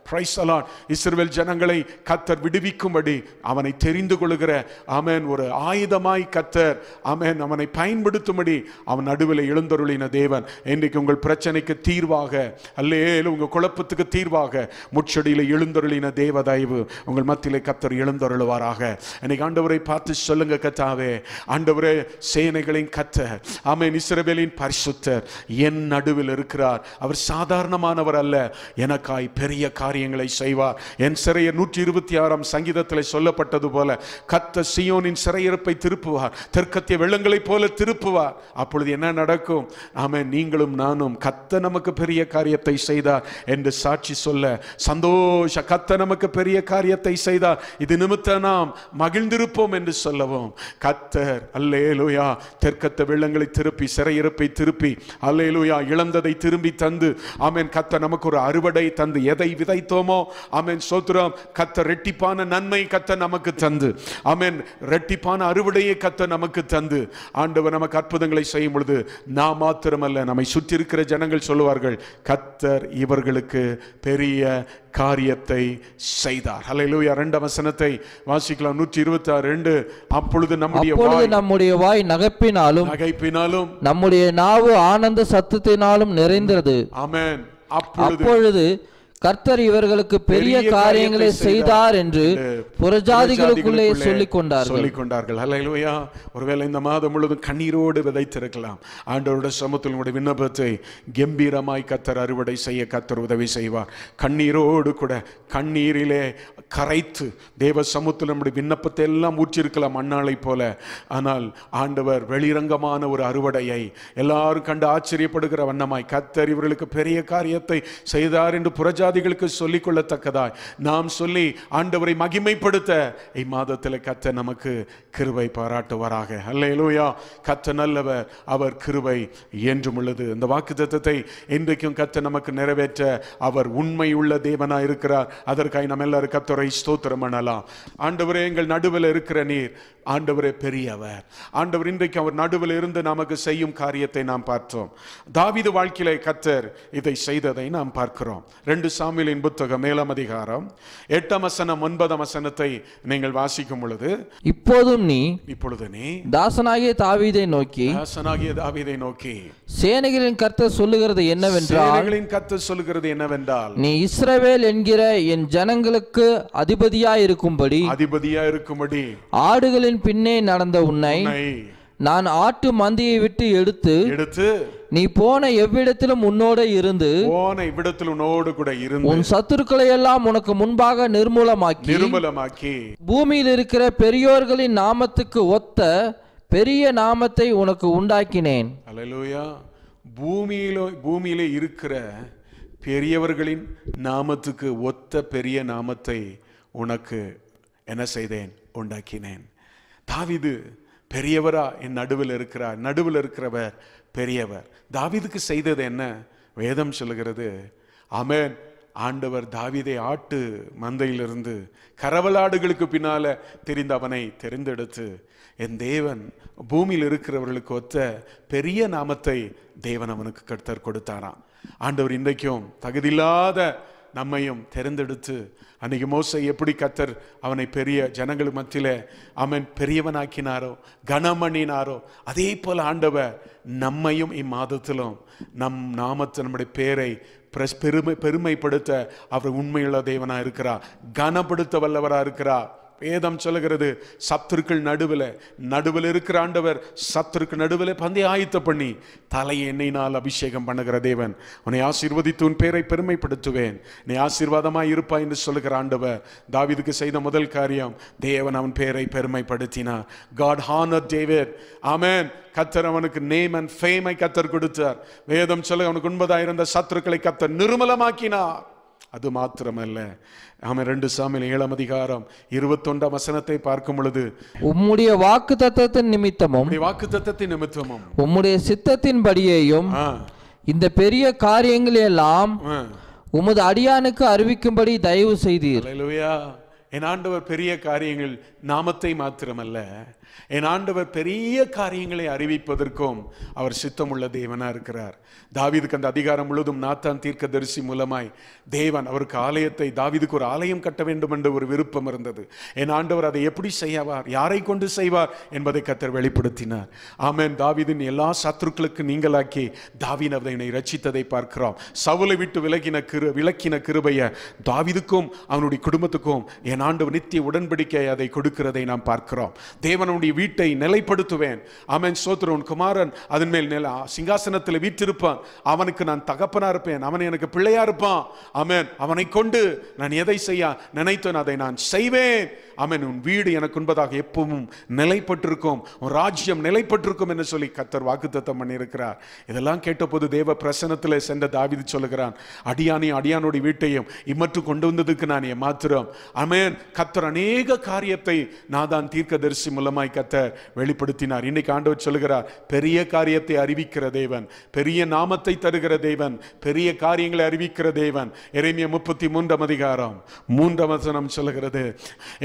பிரைஸ் அலாட் இஸ்ரவேல் ஜனங்களை கத்தர் விடுவிக்கும்படி அவனை தெரிந்து கொள்கிற ஆமென் ஒரு ஆயுதமாய் கத்தர் ஆமென் அவனை பயன்படுத்தும்படி அவன் நடுவில் எழுந்தருளின தேவன். இன்றைக்கு உங்கள் பிரச்சனைக்கு தீர்வாக அல்லேலும் உங்கள் குழப்பத்துக்கு தீர்வாக முச்சடியில் எழுந்தருளின தேவதாய்வு உங்கள் மத்தியிலே கத்தர் எழுந்தருளுவாராக. இன்னைக்கு ஆண்டவரை பார்த்து சொல்லுங்க கத்தாவே. ஆண்டவரே சேனைகளின் கத்தர் ஆமென் இஸ்ரவேலின் பரிசுத்தர் என் நடுவில் இருக்கிறார். அவர் சாதாரணமானவர் அல்ல. எனக்காய் பெரிய காரியங்களை செய்வார். என் சிறைய நூற்றி இருபத்தி ஆறாம் சங்கீதத்தில் சொல்லப்பட்டது போல கத்த சியோனின் சிறையிருப்பை திருப்புவார். தெற்கத்திய வெள்ளங்களைப் போல திருப்புவார். அப்பொழுது என்ன நடக்கும்? ஆம நீங்களும் நானும் கத்த நமக்கு பெரிய காரியத்தை செய்தார் என்று சாட்சி சொல்ல சந்தோஷ கத்த நமக்கு பெரிய காரியத்தை செய்தார். இது நிமித்த நாம் மகிழ்ந்திருப்போம் என்று சொல்லவும் கத்தர் அல்லேலுயா தெற்கத்த வெள்ளங்களை திருப்பி சிறையிருப்பை திருப்பி அல்லேலுயா இளம் இழந்ததை திரும்பி தந்து. ஆமென் கத்த நமக்கு ஒரு அறுவடை தந்து. எதை விதைத்தோமோ? ஆமென் சோத்திரம். கத்த ரெட்டிப்பான நன்மை கத்த நமக்கு தந்து. ஆமென் ரெட்டிப்பான அறுவடையை கத்த நமக்கு தந்து. ஆண்டவர் நமக்கு அற்புதங்களை செய்யும் பொழுது நான் மாத்திரமல்ல நம்மை சுற்றி இருக்கிற ஜனங்கள் சொல்லுவார்கள் கத்தர் இவர்களுக்கு பெரிய காரியத்தை செய்தார். ஹalleluya. ரெண்டாம் வசனத்தை வாசிக்கலாம். நூற்றி இருபத்தி ஆறு ரெண்டு. அப்பொழுது நம்முடைய அப்பொழுது வாய் நம்முடைய வாய் நகைப்பினாலும் நகைப்பினாலும் நம்முடைய நாவு ஆனந்த சத்தத்தினாலும் நிறைந்தது. ஆமென். அப்பொழுது கர்த்தர் இவர்களுக்கு பெரிய காரியங்களை செய்தார் என்று புறஜாதிகளுக்குள்ளே சொல்லிக் கொண்டார்கள் சொல்லிக் கொண்டார்கள் அல்லேலூயா ஒருவேளை இந்த மாதம் முழுவதும் கண்ணீரோடு விதைத்திருக்கலாம். ஆண்டவருடைய சமூகத்தில் உங்களுடைய விண்ணப்பத்தை கம்பீரமாய் கத்தர் அறுவடை செய்ய கத்தர் உதவி செய்வார். கண்ணீரோடு கூட கண்ணீரிலே கரைத்து தேவ சமூகத்தில் நம்முடைய விண்ணப்பத்தை எல்லாம் ஊற்றிருக்கலாம் அண்ணாளை போல. ஆனால் ஆண்டவர் வெளிரங்கமான ஒரு அறுவடையை எல்லாரும் கண்டு ஆச்சரியப்படுகிற வண்ணமாய் கத்தர் இவர்களுக்கு பெரிய காரியத்தை செய்தார் என்று புறஜாதிகளுக்கு சொல்லிக் கொள்ளத்தக்கதாய் நாம் சொல்லி ஆண்டவரை மகிமைப்படுத்த இம்மாதத்தில் கத்த நமக்கு கிருபை பாராட்டுவாராக. அல்லேலூயா. கத்த நல்லவர் அவர் கிருபை என்றும் உள்ளது. இந்த வாக்கு தத்தத்தை இன்றைக்கும் கத்த நமக்கு நிறைவேற்ற அவர் உண்மை உள்ள தேவனாக இருக்கிறார். அதற்காக நம்ம எல்லாரும் கத்தரை ஸ்தோத்திரம் பண்ணலாம். ஆண்டவரே எங்கள் நடுவில் இருக்கிற நீர் ஆண்டவரே பெரியவர். ஆண்டவர் இன்றைக்கு அவர் நடுவில் இருந்து நமக்கு செய்யும் காரியத்தை நாம் பார்த்தோம். தாவீது வாழ்க்கையிலே கத்தர் இதை செய்ததை நாம் பார்க்கிறோம். ரெண்டு சாமியலின் புத்தகம் மேலம் அதிகாரம் எட்டாம் வசனம் ஒன்பதாம் வசனத்தை நீங்கள் வாசிக்கும் பொழுது இப்போதும் நீ இப்பொழுது நீ தாசனாகிய தாவீதை நோக்கி தாசனாகிய தாவீதை நோக்கி சேனைகளின் கர்த்தர் சொல்லுகிறது என்னவென்றால் சேனைகளின் கத்தர் சொல்லுகிறது என்னவென்றால் நீ இஸ்ரவேல் என்கிற என் ஜனங்களுக்கு அதிபதியாயிருக்கும்படி அதிபதியா இருக்கும்படி ஆடுகளின் பின்னே நடந்த உன்னை நான் ஆட்டு மந்தியை விட்டு எடுத்து எடுத்து நீ போன எவ்விடத்திலும் உன்னோட இருந்து போன இவ்விடத்தில் உன்னோடு கூட இருந்து உன் சத்துருக்களை எல்லாம் உனக்கு முன்பாக நிர்மூலமாக்கி நிர்மலமாக்கி பூமியில் இருக்கிற பெரியோர்களின் நாமத்துக்கு ஒத்த பெரிய நாமத்தை உனக்கு உண்டாக்கினேன். அல்லேலூயா பூமியிலோ பூமியிலே இருக்கிற பெரியவர்களின் நாமத்துக்கு ஒத்த பெரிய நாமத்தை உனக்கு என்ன செய்தேன்? உண்டாக்கினேன். தாவீது பெரியவரா என் நடுவில் இருக்கிறார். நடுவில் இருக்கிறவர் பெரியவர். தாவிதுக்கு செய்தது என்ன? வேதம் சொல்லுகிறது அமேன் ஆண்டவர் தாவிதை ஆட்டு மந்தையிலிருந்து கரவலாடுகளுக்கு பின்னால தெரிந்த அவனை தெரிந்தெடுத்து என் தேவன் பூமியில் இருக்கிறவர்களுக்கு ஒத்த பெரிய நாமத்தை தேவன் அவனுக்கு கர்த்தர் கொடுத்தாராம். ஆண்டவர் இன்றைக்கும் தகுதியில்லாத நம்மையும் தெரிந்தெடுத்து அன்னைக்கு மோசை எப்படி கத்தர் அவனை பெரிய ஜனங்கள் மத்தியில அவன் பெரியவனாக்கினாரோ கனமணினாரோ அதே போல் ஆண்டவர் நம்மையும் இம்மாதத்திலும் நம் நாமத்தை நம்முடைய பேரை பிரஸ் பெருமை பெருமைப்படுத்த அவர் உண்மையுள்ள தேவனா இருக்கிறார் கனப்படுத்த வல்லவரா இருக்கிறார். வேதம் சொல்லுகிறது சத்துருக்கள் நடுவில் நடுவில் இருக்கிற ஆண்டவர் சத்துருக்கு நடுவில் பந்தை ஆயத்த பண்ணி தலையை எண்ணெயினால் அபிஷேகம் பண்ணுகிற தேவன். உன்னை ஆசீர்வதித்து உன் பேரை பெருமைப்படுத்துவேன். நீ ஆசீர்வாதமாக இருப்பாய் என்று சொல்லுகிற ஆண்டவர் தாவிதுக்கு செய்த முதல் காரியம் தேவன் அவன் பேரை பெருமைப்படுத்தினார். காட் ஹானர் டேவிட் ஆமேன் கத்தர் அவனுக்கு நேம் அண்ட் ஃபேமை கத்தர் கொடுத்தார். வேதம் சொல்ல அவனுக்கு ஒன்பதாயிரம் சத்துருக்களை கத்தர் நிர்மலமாக்கினார். அது மாத்திரமல்ல. அவன் ரெண்டு சாமியில் ஏழாம் அதிகாரம் இருபத்தொண்டாம் வசனத்தை பார்க்கும் பொழுது உம்முடைய வாக்கு தத்தத்தின் நிமித்தமும் வாக்கு தத்தத்தின் நிமித்தமும் உம்முடைய சித்தத்தின்படியேயும் ஆ, இந்த பெரிய காரியங்களெல்லாம் ஆ. உமது அடியானுக்கு அறிவிக்கும்படி தயவு செய்தீர். என் ஆண்டவர் பெரிய காரியங்கள் நாமத்தை மாத்திரமல்ல. என் ஆண்டவர் பெரிய காரியங்களை அறிவிப்பதற்கும் அவர் சித்தமுள்ள தேவனாக இருக்கிறார். தாவிதுக்கு அந்த அதிகாரம் முழுதும் நாத்தான் தீர்க்க தரிசி மூலமாய் தேவன் அவருக்கு ஆலயத்தை தாவிதுக்கு ஒரு ஆலயம் கட்ட வேண்டும் என்ற ஒரு விருப்பம் இருந்தது. என் ஆண்டவர் அதை எப்படி செய்யவார் யாரை கொண்டு செய்வார் என்பதை கத்தர் வெளிப்படுத்தினார். ஆமேன். தாவிதின் எல்லா சத்துருக்களுக்கு நீங்களாக்கி தாவீன் அவனை ரச்சித்ததை பார்க்கிறோம். சவுலை விட்டு விலகின கிரு விளக்கின கிருபைய தாவிதுக்கும் அவனுடைய குடும்பத்துக்கும் என் ஆண்டவர் நித்திய உடன்படிக்கை அதை கொடுக்கிறதை நாம் பார்க்கிறோம். தேவன் தேவனுடைய வீட்டை நிலைப்படுத்துவேன். அவன் சோத்திரன் குமாரன் அதன் மேல் நில சிங்காசனத்தில் வீற்றிருப்பான். அவனுக்கு நான் தகப்பனா இருப்பேன். அவன் எனக்கு பிள்ளையா இருப்பான். அவன் அவனை கொண்டு நான் எதை செய்ய நினைத்தேன் அதை நான் செய்வேன். அவன் உன் வீடு எனக்கு உண்பதாக எப்பவும் நிலைப்பட்டிருக்கும். உன் ராஜ்யம் நிலைப்பட்டிருக்கும் என்று சொல்லி கத்தர் வாக்குத்தத்தம் பண்ணியிருக்கிறார். இதெல்லாம் கேட்டபோது தேவ பிரசனத்தில் சென்ற தாவிது சொல்லுகிறான் அடியானையும் அடியானுடைய வீட்டையும் இம்மற்று கொண்டு வந்ததுக்கு நான் என் ஆமேன் கத்தர் அநேக காரியத்தை நான் தான் தீர்க்கதரிசி மூலமாய் கத்தர் வெளிப்படுத்தினார். இன்னைக்கு ஆண்டவர் சொல்லுகிறார் பெரிய காரியத்தை அறிவிக்கிற தேவன் பெரிய நாமத்தை தருகிற தேவன் பெரிய காரியங்களை அறிவிக்கிற தேவன். இறைமைய முப்பத்தி மூன்றாம் அதிகாரம் மூன்றாம் வசனம் சொல்லுகிறது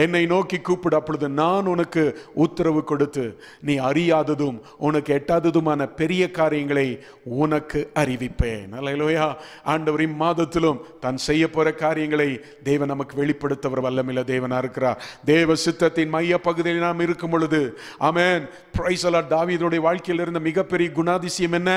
என்னை என்னை நோக்கி கூப்பிடு அப்பொழுது நான் உனக்கு உத்தரவு கொடுத்து நீ அறியாததும் உனக்கு எட்டாததுமான பெரிய காரியங்களை உனக்கு அறிவிப்பேன். அல்லேலூயா. ஆண்டவர் இம்மாதத்திலும் தான் செய்ய போகிற காரியங்களை தேவன் நமக்கு வெளிப்படுத்தவர் வல்லமில்ல தேவனாக இருக்கிறார். தேவ சித்தத்தின் மைய பகுதியில் நாம் இருக்கும் பொழுது அமேன் பிரைசலா தாவீதுடைய வாழ்க்கையில் இருந்த மிகப்பெரிய குணாதிசயம் என்ன?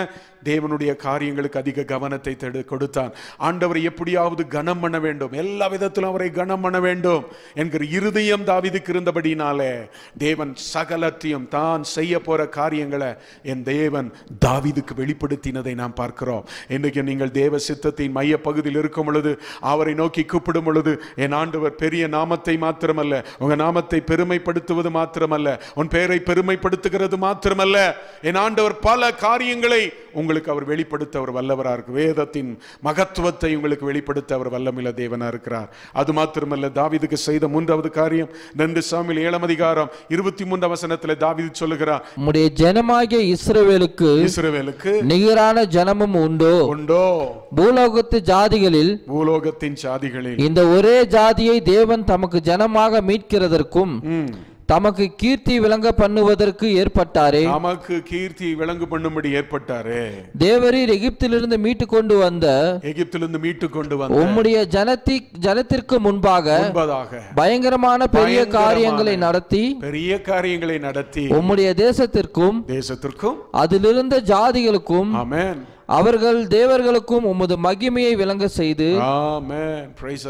தேவனுடைய காரியங்களுக்கு அதிக கவனத்தை தெடு கொடுத்தான். ஆண்டவரை எப்படியாவது கனம் பண்ண வேண்டும். எல்லா விதத்திலும் அவரை கனம் பண்ண வேண்டும் என்கிற இருதயம் தாவீதுக்கு இருந்தபடினாலே தேவன் சகலத்தையும் தான் செய்ய போற காரியங்களை என் தேவன் தாவிதுக்கு வெளிப்படுத்தினதை நாம் பார்க்கிறோம். இன்றைக்கு நீங்கள் தேவ சித்தத்தின் மைய பகுதியில் இருக்கும் பொழுது அவரை நோக்கி கூப்பிடும் பொழுது என் ஆண்டவர் பெரிய நாமத்தை மாத்திரமல்ல உங்க நாமத்தை பெருமைப்படுத்துவது மாத்திரமல்ல உன் பெயரை பெருமைப்படுத்துகிறது மாத்திரமல்ல. என் ஆண்டவர் பல காரியங்களை உங்களுக்கு அவர் வெளிப்படுத்த அவர் வல்லவராக இருக்கு. வேதத்தின் மகத்துவத்தை உங்களுக்கு வெளிப்படுத்த அவர் வல்லமில்ல தேவனா இருக்கிறார். அது மாத்திரமல்ல தாவிதுக்கு செய்த மூன்றாவது காரியம் ரெண்டு சாமியில் ஏழாம் அதிகாரம் இருபத்தி மூன்றாம் வசனத்துல தாவீது சொல்லுகிறார். உம்முடைய ஜனமாகிய இஸ்ரவேலுக்கு இஸ்ரவேலுக்கு நிகரான ஜனமும் உண்டோ? உண்டோ? பூலோகத்து ஜாதிகளில் பூலோகத்தின் சாதிகளில் இந்த ஒரே ஜாதியை தேவன் தமக்கு ஜனமாக மீட்கிறதற்கும். தமக்கு கீர்த்தி விளங்க பண்ணுவதற்கு ஏற்பட்டாரே. நமக்கு கீர்த்தி விளங்கு பண்ணும்படி ஏற்பட்டாரே. தேவரீர் எகிப்திலிருந்து மீட்டு கொண்டு வந்த எகிப்திலிருந்து மீட்டு கொண்டு வந்த உம்முடைய ஜனத்தி ஜனத்திற்கு முன்பாக முன்பதாக பயங்கரமான பெரிய காரியங்களை நடத்தி பெரிய காரியங்களை நடத்தி உம்முடைய தேசத்திற்கும் தேசத்திற்கும் அதிலிருந்த ஜாதிகளுக்கும் ஆமென். அவர்கள் தேவர்களுக்கும் உமது மகிமையை விளங்க செய்து ஆமென் பிரைஸ்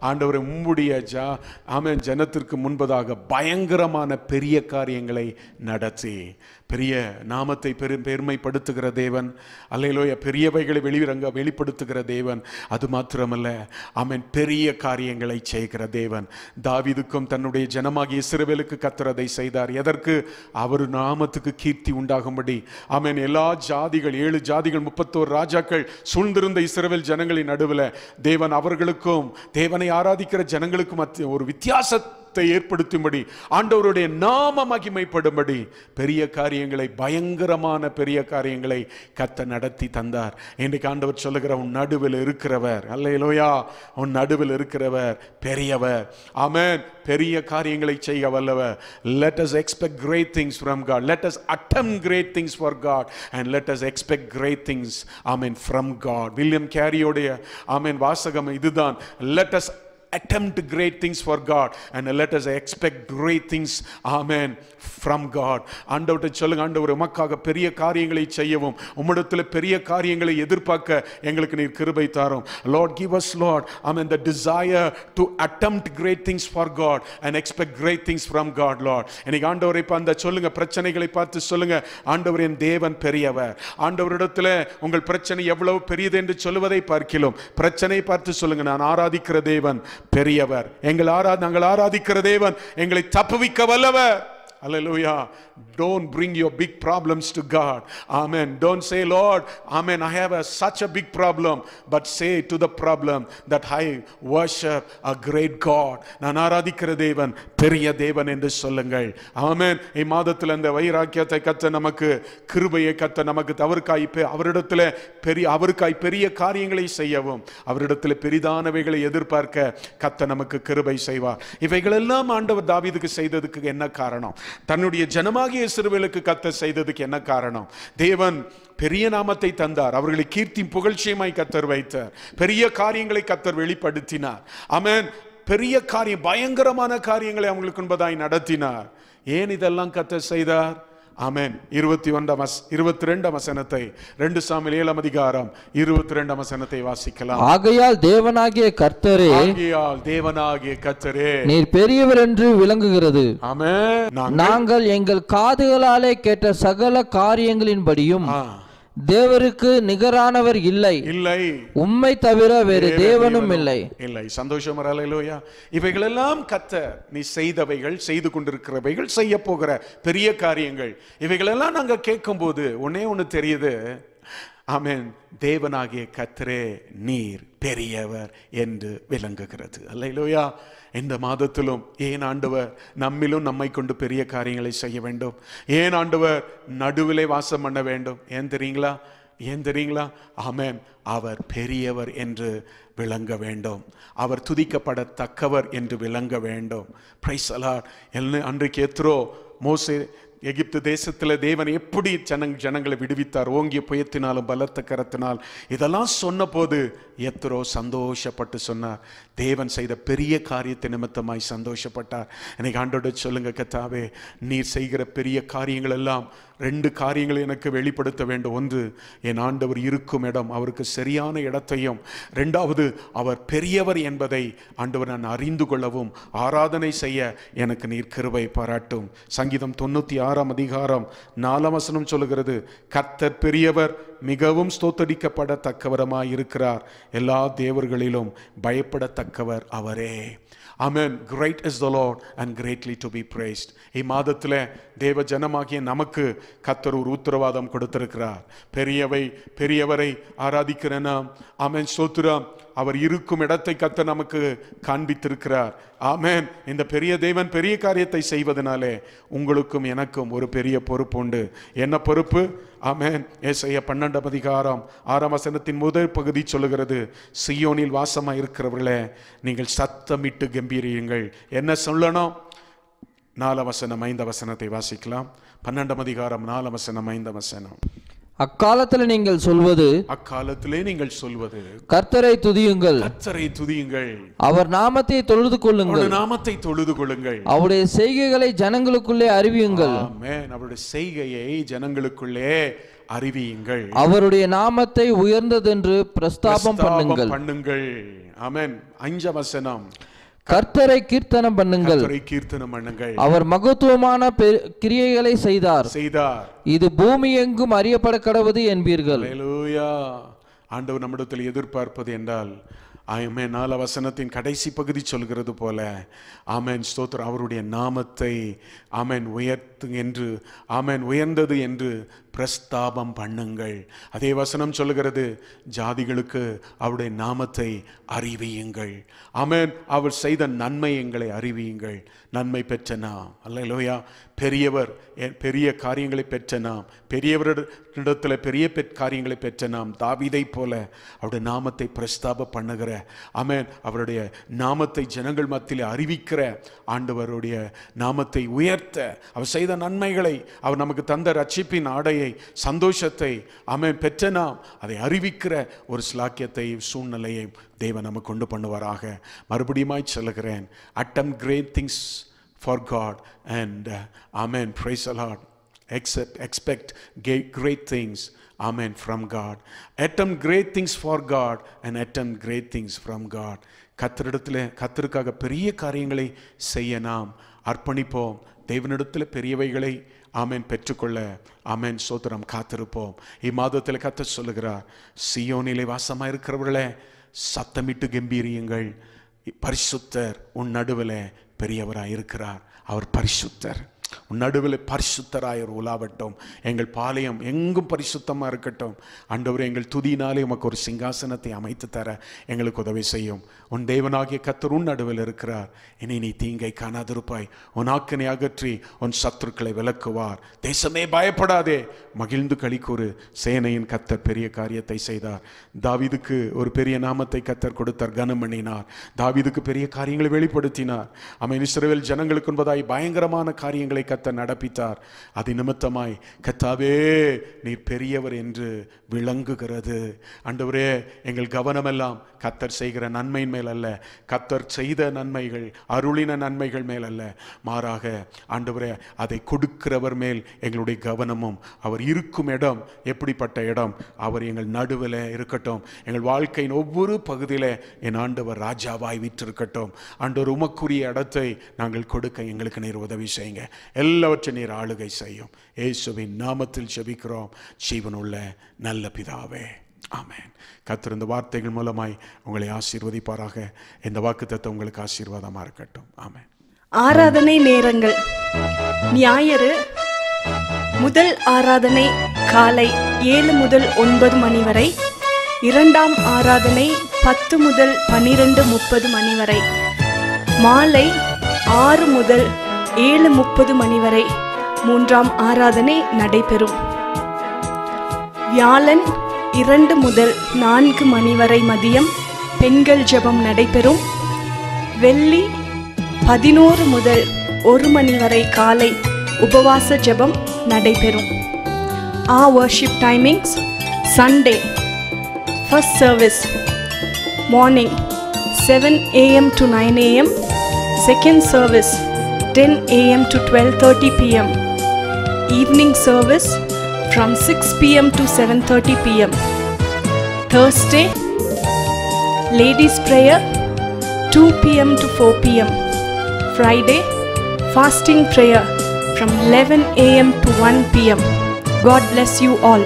ஆண்டவரை உம்முடைய ஜா ஆமென் ஜனத்திற்கு முன்பதாக பயங்கரமான பெரிய காரியங்களை நடத்தி. பெரிய நாமத்தை பெரும் பெருமைப்படுத்துகிற தேவன். அல்லையிலோய பெரியவைகளை வெளிரங்க வெளிப்படுத்துகிற தேவன். அது மாத்திரமல்ல அவன் பெரிய காரியங்களை செய்கிற தேவன். தாவிதுக்கும் தன்னுடைய ஜனமாகிய இஸ்ரவேலுக்கு கத்துறதை செய்தார். எதற்கு? அவர் நாமத்துக்கு கீர்த்தி உண்டாகும்படி. அவன் எல்லா ஜாதிகள் ஏழு ஜாதிகள் முப்பத்தோரு ராஜாக்கள் சூழ்ந்திருந்த இஸ்ரவேல் ஜனங்களின் நடுவில் தேவன் அவர்களுக்கும் தேவனை ஆராதிக்கிற ஜனங்களுக்கும் ஒரு ஒரு சத்தத்தை ஏற்படுத்தும்படி ஆண்டவருடைய நாம மகிமைப்படும்படி பெரிய காரியங்களை பயங்கரமான பெரிய காரியங்களை கத்த நடத்தி தந்தார். இன்றைக்கு ஆண்டவர் சொல்லுகிற உன் நடுவில் இருக்கிறவர். அல்லையிலோயா உன் நடுவில் இருக்கிறவர் பெரியவர். ஆமேன். பெரிய காரியங்களை செய்ய வல்லவர். Let us expect great things from God let us attempt great things for God and let us expect great things I mean from God William கேரியோடைய amen வாசகம் இதுதான். Let us attempt great things for God. And let us expect great things amen from God. ஆண்டவர்கிட்ட சொல்லுங்க ஆண்டவர் உமக்காக பெரிய காரியங்களை செய்யவும் உம்மிடத்தில் பெரிய காரியங்களை எதிர்பார்க்க எங்களுக்கு நீர் கிருபை தாரும். Lord give us lord amen the desire to attempt great things for God and expect great things from God lord இன்னைக்கு ஆண்டவரை அந்த சொல்லுங்க பிரச்சனைகளை பார்த்து சொல்லுங்க. ஆண்டவர் என் தேவன் பெரியவர். ஆண்டவரிடத்தில் உங்கள் பிரச்சனை எவ்வளவு பெரியது என்று சொல்லுவதை பார்க்கிலும் பிரச்சனை பார்த்து சொல்லுங்க நான் ஆராதிக்கிற தேவன். பெரியவர். எங்கள் ஆரா நாங்கள் ஆராதிக்கிற தேவன் எங்களை தப்புவிக்க வல்லவர். Hallelujah. Don't bring your big problems to God. Amen. Don't say, Lord, Amen. I have a, such a big problem. But say to the problem that I worship a great God. நான் ஆராதிக்கிற தேவன் பெரிய தேவன் என்று சொல்லுங்கள் ஆமேன் இம்மாதத்தில் அந்த வைராக்கியத்தை கத்த நமக்கு கிருபையை கத்த நமக்கு அவருக்காய் பெ- பெரிய அவருக்காய் பெரிய காரியங்களை செய்யவும் அவரிடத்தில் பெரிதானவைகளை எதிர்பார்க்க கத்த நமக்கு கிருபை செய்வார் இவைகளெல்லாம் ஆண்டவர் தாவிதுக்கு செய்ததுக்கு என்ன காரணம் தன்னுடைய ஜனமாகிய சிறுவர்களுக்கு கத்த செய்ததுக்கு என்ன காரணம்? தேவன் பெரிய நாமத்தை தந்தார். அவர்களை கீர்த்தி புகழ்ச்சியமாய் கத்தர் வைத்தார். பெரிய காரியங்களை கத்தர் வெளிப்படுத்தினார். ஆமென். பெரிய காரியம் பயங்கரமான காரியங்களை அவங்களுக்கு என்பதாய் நடத்தினார். ஏன் இதெல்லாம் கத்தர் செய்தார்? ஆமென். இருபத்தி ஒன்றாம் இருபத்தி ரெண்டாம் வசனத்தை ரெண்டு சாமியில் ஏழாம் அதிகாரம் இருபத்தி ரெண்டாம் வசனத்தை வாசிக்கலாம். ஆகையால் தேவனாகிய கர்த்தரே ஆகியால் தேவனாகிய கத்தரே நீர் பெரியவர் என்று விளங்குகிறது. ஆமென். நாங்கள் எங்கள் காதுகளாலே கேட்ட சகல காரியங்களின்படியும் தேவருக்கு நிகரானவர் இல்லை. இல்லை. உம்மை தவிர வேறு தேவனும் இல்லை. இல்லை. சந்தோஷம் வரலையா இவைகளெல்லாம் கத்த நீ செய்தவைகள் செய்து கொண்டிருக்கிறவைகள் செய்ய போகிற பெரிய காரியங்கள். இவைகளெல்லாம் நாங்க கேட்கும்போது ஒன்னே ஒண்ணு தெரியுது. ஆமென். தேவனாகிய கத்ரே நீர் பெரியவர் என்று விளங்குகிறது. அல்லையிலோயா இந்த மாதத்திலும் ஏன் ஆண்டவர் நம்மிலும் நம்மை கொண்டு பெரிய காரியங்களை செய்ய வேண்டும்? ஏன் ஆண்டவர் நடுவிலே வாசம் பண்ண வேண்டும்? ஏன் தெரியுங்களா? ஏன் தெரியுங்களா? ஆமென். அவர் பெரியவர் என்று விளங்க வேண்டும். அவர் துதிக்கப்படத்தக்கவர் என்று விளங்க வேண்டும். பிரைஸ் அலார் என்ன அன்றைக்கு எத்ரோ மோசே எகிப்து தேசத்தில் தேவன் எப்படி ஜனங் ஜனங்களை விடுவித்தார்? ஓங்கிய புயத்தினாலும் பலத்த கரத்தினால். இதெல்லாம் சொன்னபோது எத்தரோ சந்தோஷப்பட்டு சொன்னார். தேவன் செய்த பெரிய காரியத்தை நிமித்தமாய் சந்தோஷப்பட்டார். எனக்கு ஆண்டோட சொல்லுங்க கத்தாவே நீர் செய்கிற பெரிய காரியங்கள் எல்லாம் ரெண்டு காரியங்களை எனக்கு வெளிப்படுத்த வேண்டும். ஒன்று என் ஆண்டவர் இருக்கும் இடம் அவருக்கு சரியான இடத்தையும். ரெண்டாவது அவர் பெரியவர் என்பதை ஆண்டவர் நான் அறிந்து கொள்ளவும் ஆராதனை செய்ய எனக்கு நீர் கிருபை பாராட்டும். சங்கீதம் தொண்ணூற்றி ஆறாம் அதிகாரம் நாலாம் வசனம் சொல்லுகிறது கர்த்தர் பெரியவர் மிகவும் ஸ்தோத்தரிக்கப்படத்தக்கவரமாய் இருக்கிறார் எல்லா தேவர்களிலும் பயப்படத்தக்கவர் அவரே. Amen great is the lord and greatly to be praised இம்மாதத்தில் தேவ ஜனமாகிய நமக்கு கத்தர் ஒரு உத்தரவாதம் கொடுத்திருக்கிறார் பெரியவை பெரியவரை ஆராதிக்கிற நாம் ஆமென் ஸ்தோத்திரம் அவர் இருக்கும் இடத்தை கத்த நமக்கு காண்பித்திருக்கிறார் ஆமேன் இந்த பெரிய தேவன் பெரிய காரியத்தை செய்வதனாலே உங்களுக்கும் எனக்கும் ஒரு பெரிய பொறுப்பு உண்டு என்ன பொறுப்பு ஆமேன். ஏசைய பன்னெண்டாம் அதிகாரம் ஆறாம் வசனத்தின் முதல் பகுதி சொல்லுகிறது சியோனில் வாசமாக இருக்கிறவர்களே நீங்கள் சத்தமிட்டு கம்பீரியுங்கள். என்ன சொல்லணும்? நால வசனம் ஐந்த வசனத்தை வாசிக்கலாம். பன்னெண்டாம் அதிகாரம் நால வசனம் ஐந்த வசனம். அக்காலத்தில் நீங்கள் சொல்வது அக்காலத்திலே நீங்கள் சொல்வது கர்த்தரை துதியுங்கள். கத்தரை துதியுங்கள். அவர் நாமத்தை தொழுது கொள்ளுங்கள். நாமத்தை தொழுது கொள்ளுங்கள். அவருடைய செய்கைகளை ஜனங்களுக்குள்ளே அறிவியுங்கள். ஆமென். அவருடைய செய்கையை ஜனங்களுக்குள்ளே அறிவியுங்கள். அவருடைய நாமத்தை உயர்ந்ததென்று பிரஸ்தாபம் பண்ணுங்கள். பண்ணுங்கள். ஆமென். அஞ்ச வசனம். கர்த்தரை கீர்த்தனம் பண்ணுங்கள். கர்த்தரை கீர்த்தனம் பண்ணுங்கள். அவர் மகத்துவமான கிரியைகளை செய்தார். செய்தார். இது பூமி எங்கும் அறியப்பட கடவுது என்பீர்கள் ஆண்டவர் நம்மிடத்தில் எதிர்பார்ப்பது என்றால் ஆமென். நால வசனத்தின் கடைசி பகுதி சொல்கிறது போல ஆமென். ஸ்தோத்திரம். அவருடைய நாமத்தை ஆமென் உயர்த்து என்று ஆமென் உயர்ந்தது என்று பிரஸ்தாபம் பண்ணுங்கள். அதே வசனம் சொல்லுகிறது ஜாதிகளுக்கு அவருடைய நாமத்தை அறிவியுங்கள். ஆமென் அவர் செய்த நன்மை எங்களை அறிவியுங்கள். நன்மை பெற்ற நாம். அல்லையா பெரியவர் பெரிய காரியங்களை பெற்ற நாம். பெரியவரிடத்தில் பெரிய பெற் காரியங்களை பெற்ற நாம். தாவிதை போல அவருடைய நாமத்தை பிரஸ்தாப பண்ணுகிற ஆமேன் அவருடைய நாமத்தை ஜனங்கள் மத்தியில் அறிவிக்கிற ஆண்டவருடைய நாமத்தை உயர்த்த அவர் செய்த நன்மைகளை அவர் நமக்கு தந்த ரட்சிப்பின் ஆடையை சந்தோஷத்தை ஆமென் பெற்ற நாம் அதை அறிவிக்கிற ஒரு ஸ்லாக்கியத்தை சூழ்நிலையை தேவன் நமக்கு கொண்டு பண்ணுவாராக. மறுபடியுமாய் சொல்லுகிறேன் attempt great things for God and amen praise a lot except expect K great things amen from God attempt great things for God and attempt great things from God கத்தரிடத்தில் கத்தருக்காக பெரிய காரியங்களை செய்ய நாம் அர்ப்பணிப்போம். தேவனிடத்தில் பெரியவைகளை ஆமேன் பெற்றுக்கொள்ள ஆமேன் சோத்திரம் காத்திருப்போம். இம்மாதத்தில் கத்த சொல்லுகிறார் சியோனிலை வாசமாக இருக்கிறவர்களே சத்தமிட்டு கம்பீரியுங்கள் பரிசுத்தர் உன் நடுவில் பெரியவராக இருக்கிறார் அவர் பரிசுத்தர் உன் நடுவில் பரிசுத்தராயர் உலாவட்டும். எங்கள் பாளையம் எங்கும் பரிசுத்தமாக இருக்கட்டும். ஆண்டவர் எங்கள் துதியினாலே உமக்கு ஒரு சிங்காசனத்தை அமைத்து தர எங்களுக்கு உதவி செய்யும். உன் தேவனாகிய கத்தர் உன் நடுவில் இருக்கிறார். இனி நீ தீங்கை காணாதிருப்பாய். உன் ஆக்கினை அகற்றி உன் சத்துருக்களை விளக்குவார் தேசமே பயப்படாதே. மகிழ்ந்து கழிக்கூறு சேனையின் கத்தர் பெரிய காரியத்தை செய்தார். தாவிதுக்கு ஒரு பெரிய நாமத்தை கத்தர் கொடுத்தார் கனம் பண்ணினார் தாவீதுக்கு பெரிய காரியங்களை வெளிப்படுத்தினார். அவன் இஸ்ரவேல் ஜனங்களுக்கு என்பதாய் பயங்கரமான காரியங்களை கத்த நடப்பித்தார். அது நிமித்தமாய் கத்தாவே நீர் பெரியவர் என்று விளங்குகிறது. அண்டவரே எங்கள் கவனமெல்லாம் கத்தர் செய்கிற நன்மையின் மேல் அல்ல. கத்தர் செய்த நன்மைகள் அருளின நன்மைகள் மேல் அல்ல. மாறாக ஆண்டவரே அதை கொடுக்கிறவர் மேல் எங்களுடைய கவனமும் அவர் இருக்கும் இடம் எப்படிப்பட்ட இடம்? அவர் எங்கள் நடுவில் இருக்கட்டும். எங்கள் வாழ்க்கையின் ஒவ்வொரு பகுதியில் என் ஆண்டவர் ராஜாவாய் விற்றிருக்கட்டும். ஆண்டவர் உமக்குரிய இடத்தை நாங்கள் கொடுக்க எங்களுக்கு நீர் உதவி செய்யுங்க. எல்லாவற்றையும் நீர் ஆளுகை செய்யும். ஏசுவின் நாமத்தில் செபிக்கிறோம் ஜீவனுள்ள நல்ல பிதாவே. ஆமேன். கர்த்தர் இந்த வார்த்தைகள் மூலமாய் உங்களை ஆசீர்வதிப்பாராக. இந்த வாக்குத்தத்தம் உங்களுக்கு ஆசீர்வாதமாக இருக்கட்டும். ஆமேன். ஆராதனை நேரங்கள். ஞாயிறு முதல் ஆராதனை காலை ஏழு முதல் ஒன்பது மணி வரை. இரண்டாம் ஆராதனை பத்து முதல் பன்னிரண்டு முப்பது மணி வரை. மாலை ஆறு முதல் ஏழு முப்பது மணி வரை மூன்றாம் ஆராதனை நடைபெறும். வியாழன் இரண்டு முதல் நான்கு மணி வரை மதியம் பெண்கள் ஜெபம் நடைபெறும். வெள்ளி பதினோரு முதல் ஒரு மணி வரை காலை உபவாச ஜெபம் நடைபெறும். ஆ worship timings Sunday first service morning seven AM to nine AM second service 10 a.m. to 12.30 p.m. Evening service from 6 p.m. to 7.30 p.m. Thursday, ladies prayer 2 p.m. to 4 p.m. Friday, fasting prayer from 11 a.m. to 1 p.m. God bless you all.